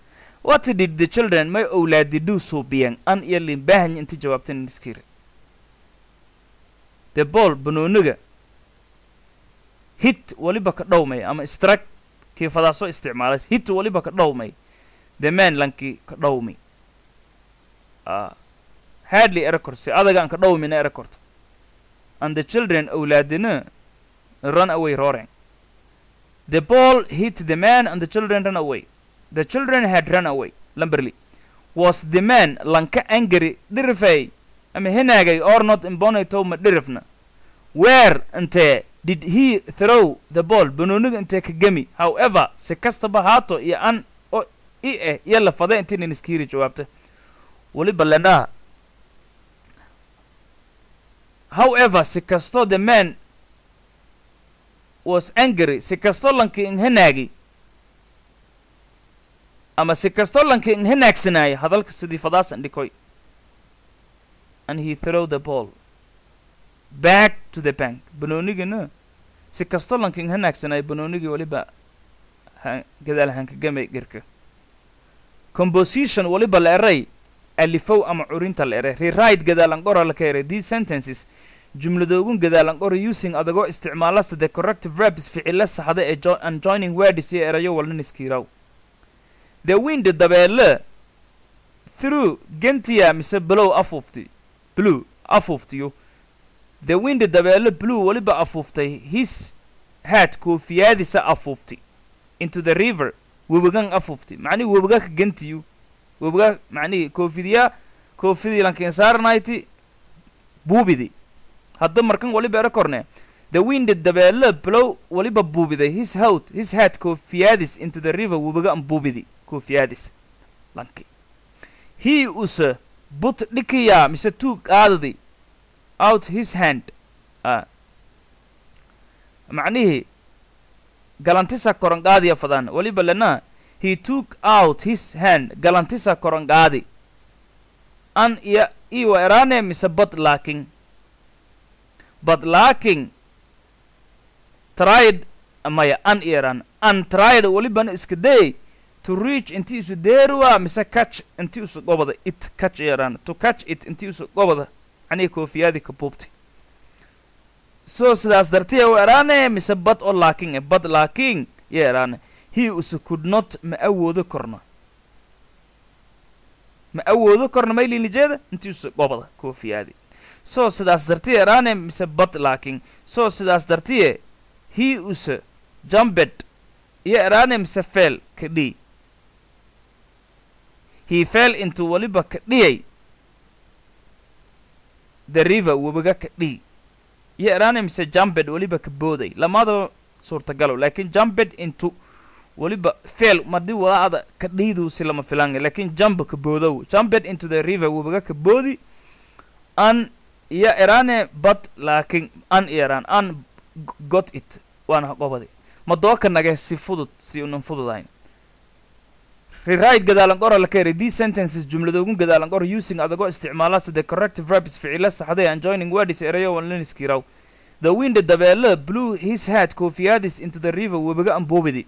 what did the children may owlaadi do suubiyan an iyo limbahany inti jawaabtan iskire the ball banooniga hit waliba ka dhowmay ama strike kii fadaasoo isticmaalay hit waliba ka dhowmay the man lankii ka dhowmi ah hardly erekord si adagaan ka dhowmina erekord and the children owlaadina run away roaring. The ball hit the man and the children ran away the children had run away. Lamberly was the man lanka angry dhirifay ama henaagay or not imbonayto ma dhirifna where intee did he throw the ball? Banooniga intee ka gemi however si kastaba haato iyo an o i eh iyo lafada intiinan iskiiri jawaabta weliba lendhaha however si kastoo the man was angry si kastoo lankii inhanaagi ama si kastoo lankii inhanaagsanaayo hadalka sidii fadaasan dhikoy. And he throw the ball back to the bank. Banoonigina si kastoo lankii inhanaagsanaayo banoonigii weliba ha- gadaal hankagamay gerka composition weliba la eray alifow ama curinta la eray. Rewrite gadaalan qora la ka eray. These sentences jumladoogun gadaalan qora using adagoo isticmaalasta the corrective verbs ficilo saxda ee and joining words iyo erayo walnan iskiiraw the wind dabeele through gentiya mise blow afuufti blue afuuftiyo the wind blue weliba afuuftay his hat koofiyaadisa afuufti into the river webigan afuufti macnihi webiga ka gentiyu webiga macnihi koofidiya koofidii lankin saaranayti buubidi hadda markan waliba ero the wind dabeele blow waliba buubiday his hat his hat koofiyaadis into the river webiga an buubidi koofiyaadis lanki. He use but dhikiyaa mise tuug aadadi. Out his hand. Macnihii galantisa korangaadiya fadaan waliba lena he took out his hand galantisa korangaadi an iyo iwa erane mise but laaking but laaking tried maya an iyo eran an tried walibana iska day to reach inti isu deeruwa mise catch inti isu gobada it catch eran to catch it inti isu gobada aniga koofiyaadi ka buubtay so sidaas dartiya u eraane mise bad oo laaking e bad laaking yo eraane he use could not ma awoodo korno. Ma awoodo korno maylilijeeda inti isu gobada koofiyaadi so sidaas dartiya eraane mise bad laaking so sidaas dartiye he use jumped iyo eraane mise fell ka dhii he fell into waliba ka dhiyay. The river webiga ka dhii iyo eraane mise jumped weliba ka booday. Lamadaba suurtagalo laakiin jumped into weliba fail madii wadaada ka dhiiduu si lama filanga laakiin jump ka boodow. Jumped into the river webiga ka boodi. An iyo eraane but laakiin an iyo eraan an got it. Waana qobadi. Madooka nage si fudud si unan fududayn rewrite gadaalan qora la ka eray these sentences jumladoogun gadaalan qora using adagoo isticmaala sida corrective verbs ficilo saxday and joining words erayo walaniskiraw the wind dabeele blew his hat koofiyadis into the river webiga amboobidi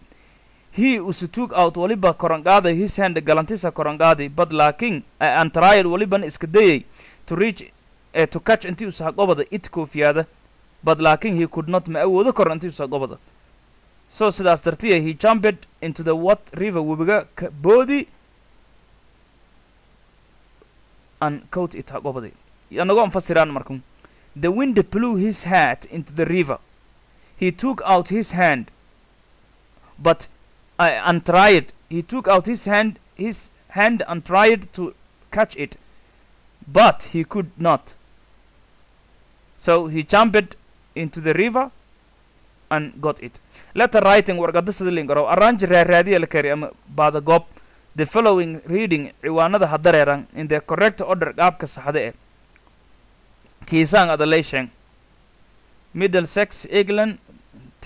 he usu took out waliba korangaaday his hand galantisa korangaaday but laakiin an trial waliban iska dayay. To reach eh, to catch intii usa gobada it koofiyada but laakiin he could not ma awoodo kor intii usa gobada so sidaas dartiya he jumped into the what river webiga ka boodi an coat it hagobadi anagoo anfasiraan markan the wind blew his hat into the river. He took out his hand but I and tried. He took out his hand his hand and tried to catch it but he could not. So he jumped into the river and got it. Letter writing warqada sida lingaro arrange raaraadiya la kari ama baada goob the following reading ciwaanada hadareeran in the correct order qaabka saxda eh kiisaan adalation middlesex england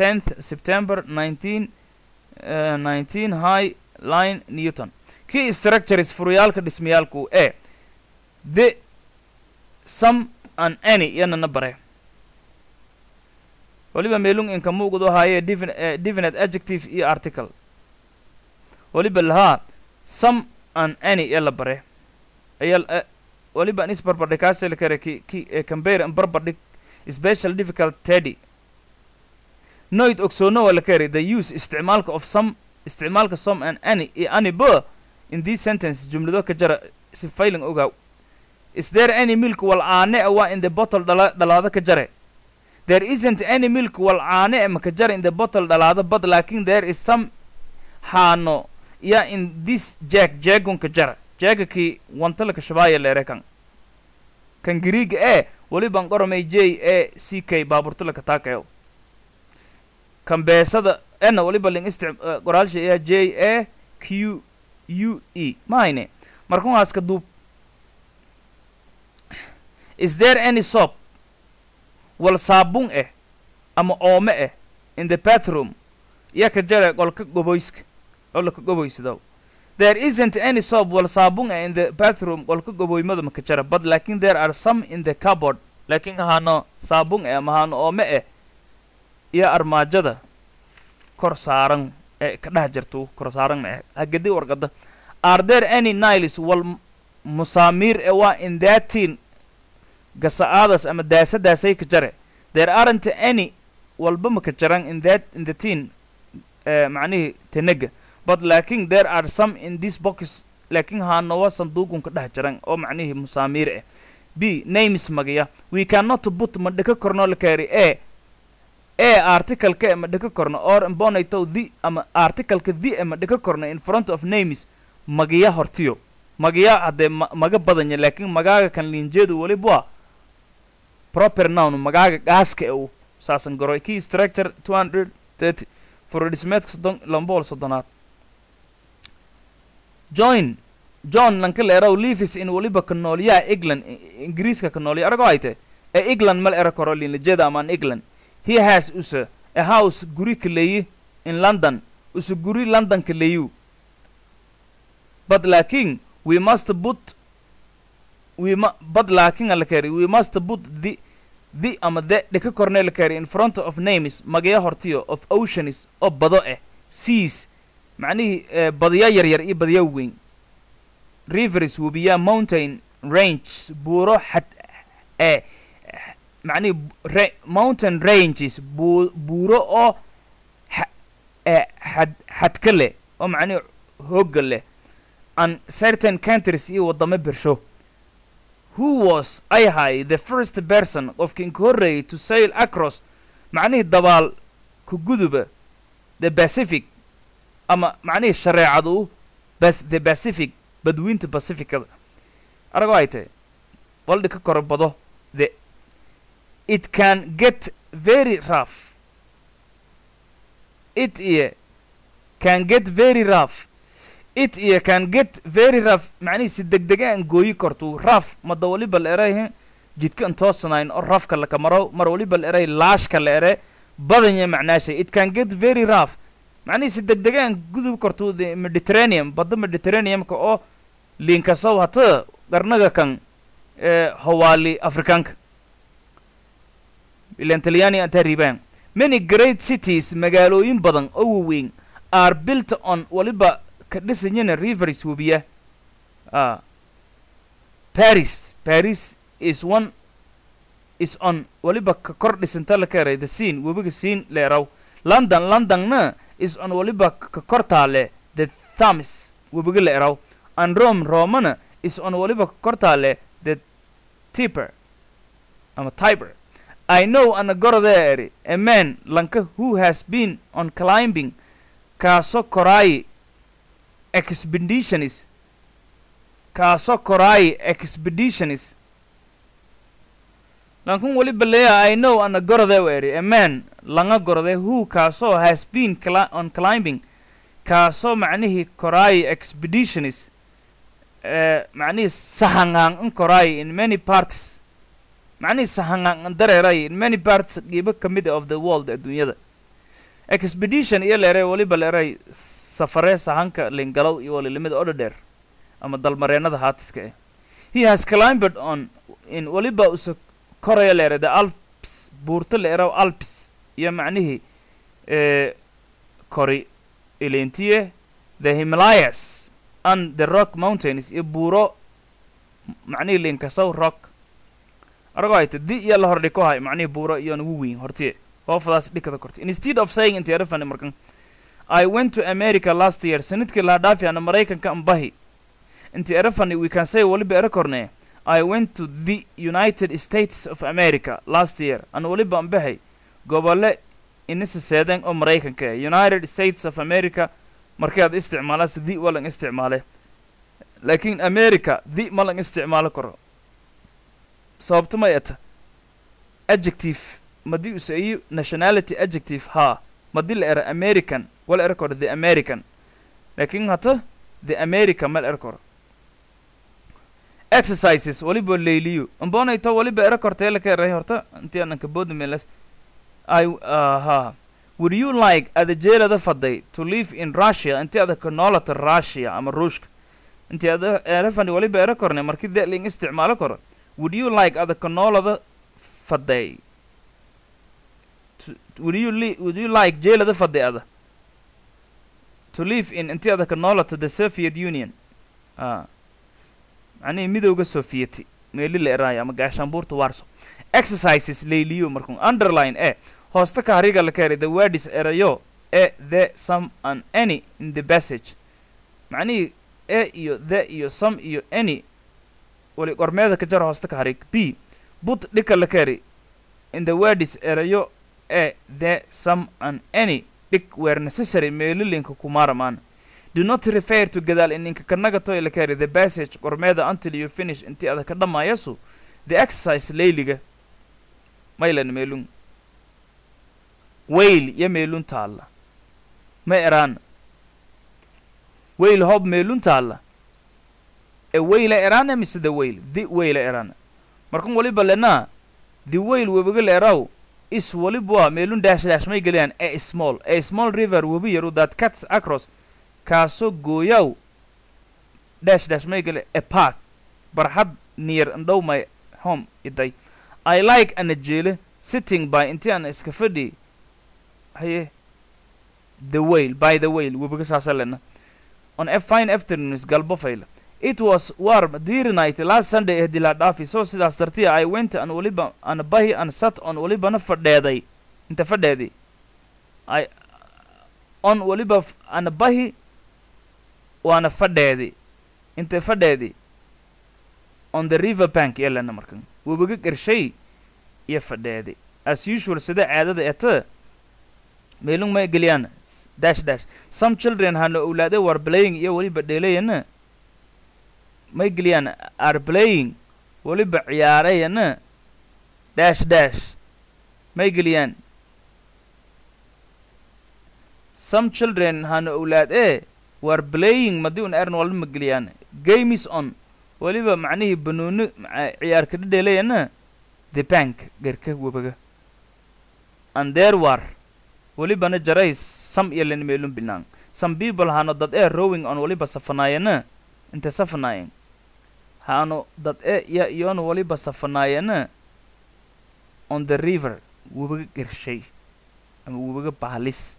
10th september 19 uh, 19 high line newton. Key structures furuyaalka dhismayaalku e the some and any yanana bare waliba meelung inka muuqdu ahaaye defin- eh, definite adjective iyo article. Waliba lahaa some and any yala bare ayal eh, waliba an isbarbardhig kaasel kare ki ki eh, barbardhig special difficult teddy. Noid ogsoono wala kare the use isticmaalka of some isticmaalka some and any iyo any in this sentence. Jumlado ka jara si failing ogaaw is there any milk wal aane a waa in the bottle dhala dhalaado ka jare there isn't any milk wal aane e maka jara in the bottle dhalaado but laakin there is some haano ya in this jag jagunka jara jaga ki wantalaka shabaaya leere kan. Giriiga ee waliban qoromay j a c k baaburtulaka taakayo. Kan beesada ena waliba ling istic qoraalsha iya j a q u e. Mahayne markunhaaska duub. Is there any soap wal saabun eh ama oome eh in the bathroom iya ka jare qolka goboyska qolka goboysadaw there isn't any soap wal saabun eh in the bathroom qolka goboymada maka jara but laakiin there are some in the cupboard laakiin hano saabun eh ama hano oome eh iyo armaajada kor saaran ee ka dhex jirto kor saaran ma eh hagadi warqada are there any niles wal musaamiir e waa in that tin gasa'aadas ama daasadaasay ka jare. There aren't any walba maka jaran in that in the tin eh, macnihii tenaga but laakin there are some in this box laakin haanowa sanduugun ka dhex jaran oo macnihii musaamiir eh. B names magaya we cannot put ma dhika korno la kaari e articaleka e ma dhika korno or imbonato the ama articaleka the ma dhika korno in front of names magaya hortiyo magaya haddee ma maga badanya laakin magaaga kan linjeedu waliba waa proper noun magaaga gaaska u saasan garo. Key structure 230 furodhismeedka soddon lambool soddonaad. Join john lanka leerow leavis in waliba ka noolyaha england ingiriiska ka noolya arago hayte. Ee england mal era koro linlajeda amaan england. He has use a house guri kaleyi in london use guri london kaleyu but laakin we must put we mu but laakin ala kari we must put the the ama the dhika korne la kari in front of names magaya hortiyo of oceans oo bado eh seas. Macnihii eh, badiya yaryar iyo badiya weyn. Rivers webiya mountain range buuro xad eh macnihi ra mountain ranges buu buuro oo xa- eh, xad xadka leh oo macnihi hoogga leh and certain countries iyo waddamo bersho who was ay ahay the first person qofkii inka horreeyay to sail across macnihii dabaal ku guduba the pacific ama macnihii shareecadu the pacific badwiinta pacificada. Aragoo ay tahay waldhi ka koro bado the it can get very rough. It iyo can get very rough it iyo can get very rough macnihii si degdega aan gooyi karto rough mada waliba la erahe jidka an toosanayn oo rafka laka maro mar waliba la eray laashka la ere badanya macnaashay. It can get very rough. Macnihii si degdega aan gudub karto the mediterranean badda mediterraneanka oo liinkasow hata qarnaga kan ee hawaali afrikaanka. Ilan talyaani riibaan. Many great cities magaalooyin badan oo waaweyn are built on waliba ka dhisanyana rivers webiya ah. Paris. Paris is one is on. Waliba ka kor dhisanta la keeray the scene webiga scene leeraw london londonna is on waliba ka kor taale the thames webiga leeraw and rome romana is on waliba ka kor taale the tiber ama tiber. I know ana gorodee a man lanka who has been on climbing kaaso koraay expeditionis kaaso koraay expeditionis lankun waliba leeya I know ana gorodee eri a langa gorodee who kaaso has been on climbing? Kaaso macnihii koraay expeditionis uh, macnihii sahangaan in koraay in many parties macnihii sahangaan dareeray in many parts qiibo ka mid of the world adduunyada expedition iyo leeray waliba leeray safare sahanka lingalow iyo walilimada odha dheer ama dalmareennada haatiska ah he has climbed on in waliba usa koraya leeray the alps buurta leeraw alps iyo macnihii eh, kori ilintiye the himalayas and the rock mountains iyo buuro macnihii linkasow rock. Aragoo hayta di iyo la hordhiko hay macnihii buuro iyo nagu weyn hortiye. Hoofadaas dhikada korti. Instead of saying inti erafani markan I went to America last year. Sanadkii dhaafi ana maraykanka ambahi. Inti erafani we can say waliba era kornee I went to the United States of America last year. Ana waliba ambahay gobole inisa seedeen oo maraykanka. United States of America markii aad isticmaalaas di walan isticmaale. Laakiin America di malan isticmaalo karo sababto may ata adjective. Madii usayi nationality adjective haa madii la era american wala era koro the american. Laakiin hata the america mal era koro exercises waliba layliyo ambonayto waliba era kortee la keeray horta intii aanan ka boodin meelas. I ha would you like adajeelada faday to live in russia? Intii ada ka noolata russia ama ruushka. Intii ada erafani waliba era korne markii de ling isticmaalo koro would you like ada ka noolada faday would you would you like jeelada faday ada? To live in intii ada ka noolata the soviet union. Ah. Macnihii midowga sovieti meeli la eraayo ama gaashaanbuurta warso exercises layliyo markun. Underline e hoosta ka hariga la keenay the words erayo e the some and any in the passage. Macnihii e iyo the iyo some iyo any wali qormeeda ka jara hoosta ka harig. B but dhika la keenay in the words erayo e the some and any dhik were necessary meelilinka kumaaramaan do not refer to gadaal ininka kanaga toy la keenay the passage qormeeda until you finish intii ada ka dhamaayasu the exercise layliga maylan meelun weyl iyo meelun taalla ma eraan weyl hob meelun taalla e weyla eraana mise the weyl di weyla eraana markan waliba lenaa the weyl webiga la eraw is waliba meelun dash dash may geliyaan a small. A small river webi yaru that cuts across. Kaasoo gooyaw dash dash may gele a park barxad near ndhow my home iday. I like ana jeele sitting by intii aan iska fadhi haye the whale by the whale webiga saasa lena on a fine afternoons galbo fayla it was warm dear night last sunday eh dilaa dhaafi so sidaas dartiya i went an waliba an bahi an sat on walibana fadheeday. Inta fadheedi. I on waliba an bahi waana fadheedi. Inta fadheedi. On the river bank iyo lena markan webiga gershay iyo fadheedi. As usual sida caadada eta meelung may geliyaan. Dash dash. Some children hana owlaade war playing iyo weliba dheelayana may geliyaan are playing. Weliba ciyaarayana dash dash. May geliyaan some children hana owlaad ee war playing. Madi un eran walba ma geliyaan game on. Weliba macnihii banuuni ciyaarka dhedheelayana the bank gerka webaga and there war. Welibana jaray sam iyo len meelun binaan some people hano dad ee rowing on. Waliba safanaayana inte safanaayeen hano dad ee iya iyona waliba safanaayana on the river webaga gershay ama webaga baalis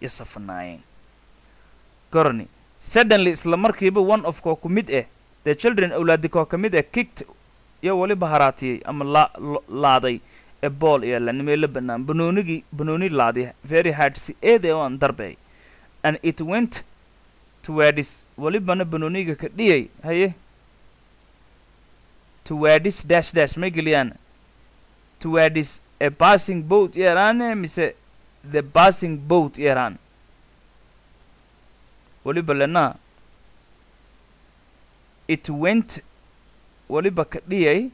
iyo safanaayeen. Goroni suddenly isla markiiba one of koo ku mid ah the children awlaadi koo ka mid ah kicked iyo weliba haraatiyey ama la laaday ee bool iyo lanimee la bannaan banoonigii banooni laadi very hard si eede aan darbey and it went towards welibana banooniga ka dhiyay haye towards dash dash may geliyaan towards a passing boat yaraan mise the passing boat yaraan weliba lena it went weliba ka dhiyay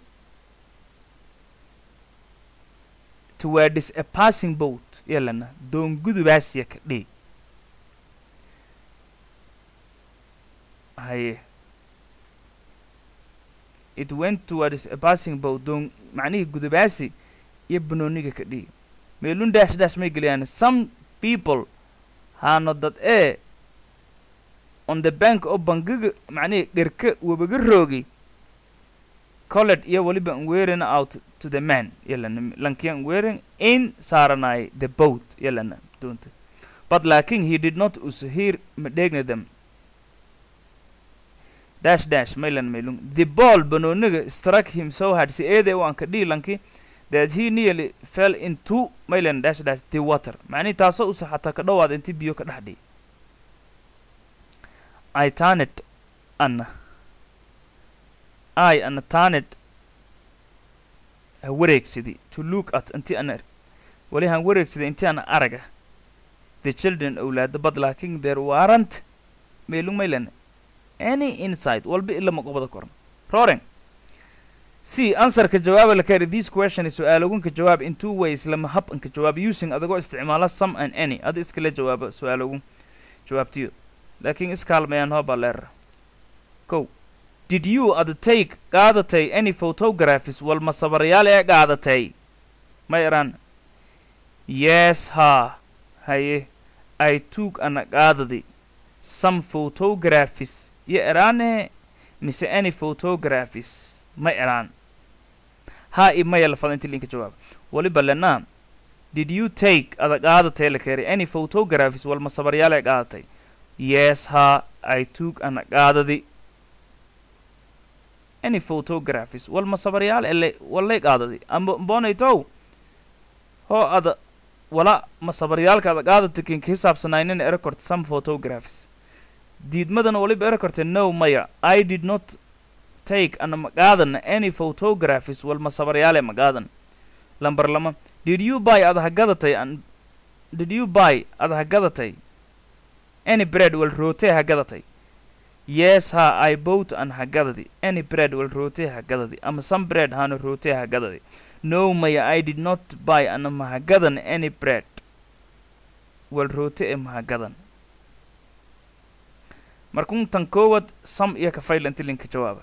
towards a passing boat yalana doongudubaasiya ka dhiy haye it went towards a passing boat doon macnihii gudubaasi iyo banooniga ka dhiy meelun dash dash may geliyaan. Some people haano dad ee on the bank oo bangiga macnihii dherka webaga roogay colled iyo weliba an wearing out to the man yalana lankiyan wearing in saaranay the boat yalana doonta. But laakin he did not ushear madheegna them dash dash maylan maylung the ball banooniga struck him so hard si eede waan ka dhihi lanki that he nearly fell into maylan dash dash the water. Macnihi taasoo usa xataa ka dhowaad inti biyo ka dhex dhihi i turned anna. I anna turned ha wareegsaday to look at inti ana wali han wareegsaday inti ana araga. The children awlaada but laakin there warant meelung maylan any insight walba ilama qobada koran. Roren c answerka jawaaba la kari this question su'aalogunka jawaab in two ways lama hab anka jawaab using adagoo isticmaala some and any. Ada iskala jawaaba su'aalogun jawaabtiyo laakiin iskaalmayaan hoobaa leera kow. Did you ada take qaadatay any photographs? Walma sabaryaal ee qaadatay? Ma iraan yes ha haye. I took ana qaadadi some photographs iyo eraane mise any photographs ma eraan ha i maya lafada inti linka jawaab. Waliba lena did you take ada qaadatay la keeray any photographs walma sabaryaal ee qaadatay? Yes ha i took ana qaadadi any photographs walma sabaryaal ele wallay qaadadi amba mbonaytow hoo ada wala ma sabaryaalka ada qaadata kin ka hisaabsanaynin erecord some photographs diidmadana waliba erekorte no maya i did not take ana magaadan any photographs walma sabaryaale magaadan lambar lama did you buy ada hagadatay an did you buy hagadatay? Any bread wal rootee hagadatay? Yes ha i bought an hagadadi. Any bread wal rootee hagadadi. Ama some bread hana rootee hagadadi. No maya i did not buy ana mahagadan any bread wal roote e mahagadan markun tan koowad sam iyo kafaylanti linka jawaaba.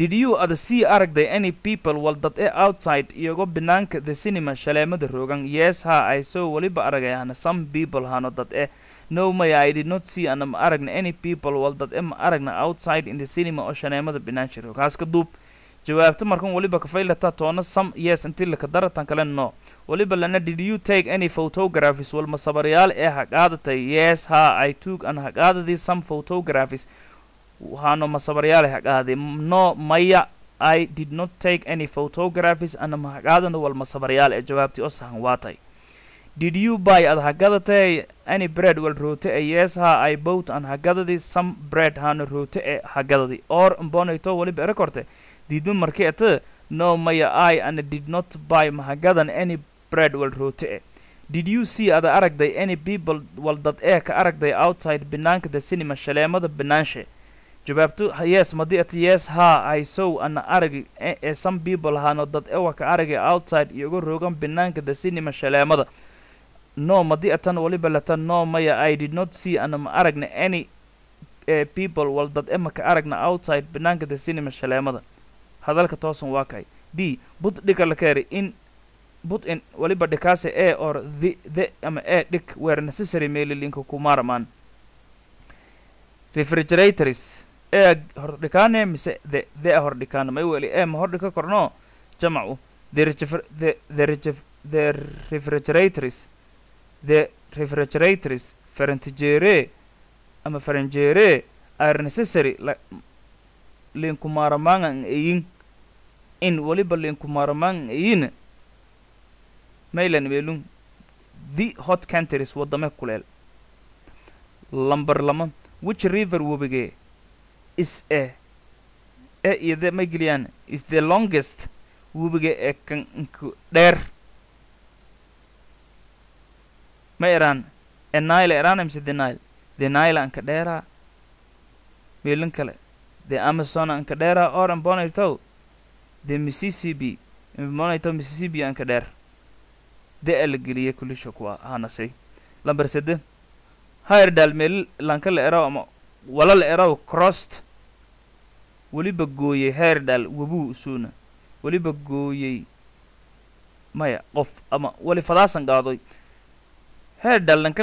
Did you ada sii aragday any people wal dad ee outside iyago banaanka the cinema shaleemada roogan yes ha ay soo weliba aragayana some people hano dad eh no maya i did not see ana ma aragna any people wal dad e ma aragna outside in the cinema oo shaleemada binaansha roog haaska duub jawaabta markan weliba kafaylata toona some yes inti laka dara tan kale no. Weliba lana did you take any photographs? Walma sabaryaal ee ha qaadatay? Yes ha i took an ha qaadadii some photographs. Hano ma sabaryaal ha qaaday no maya i did not take any photographs. Ana ma ha qaadana walma sabaryaal ee jawaabtii oo sahan waatay. Did you buy ad ha gadatay any bread? Wal roote e yes ha i bought an ha gadadii some bread hano roote e ha gadadi or mbonayto weliba erekorte diidma markii ata no maya i ana did not buy mahagadan any bread wal roote e did you see ada aragday any people wal dad ee ka aragday outside banaanka the cinema shaleemada banaanshe jawaabtu yes madii ata yes ha i sow ana aragi ee some people hano dad ewa ka aragay outside iyoga roogan banaanka the cinema shaleemada. No madii atan waliba lata no maya i did not see ana ma aragna any people wal dad ema ka aragna outside banaanka the cinema shaleemada hadalka toosan waa kay. B bud dhika la keeri in bud in waliba dhikaase e or the the ama e dhik were necessary meelilinka kumaaramaan refrigerators. Ee hordhikaane mise the the hordhikaana may weli ee ma hordhika korno? Jamacu. The the the the refrigerators. The refrigerators. Farantijeere ama faranjeere are necessary la linkumaaramangan eyin in waliba linkumaaramangan eyin maylan meelun the hot countries wadame kuleel. Lamber lama which river webige is a e iyo de may geliyaan is the longest webiga ee kan nku dheer. Ma eraan e nile eraan mise the nile the nile anka dheeraa. Meelin kale the amazon anka dheeraa oran bonaytow the mississippi bonaytow mississippi anka dheer. De a la geliyay kulisha kuwa hanasay lamber sede hayrdal meel lanka la eraw ama wala la eraw crossed. Weliba gooyey hayrdal webuu usuuna. Weliba gooyey maya qof ama weli fadaasan qaadoy. Hayrdal lanka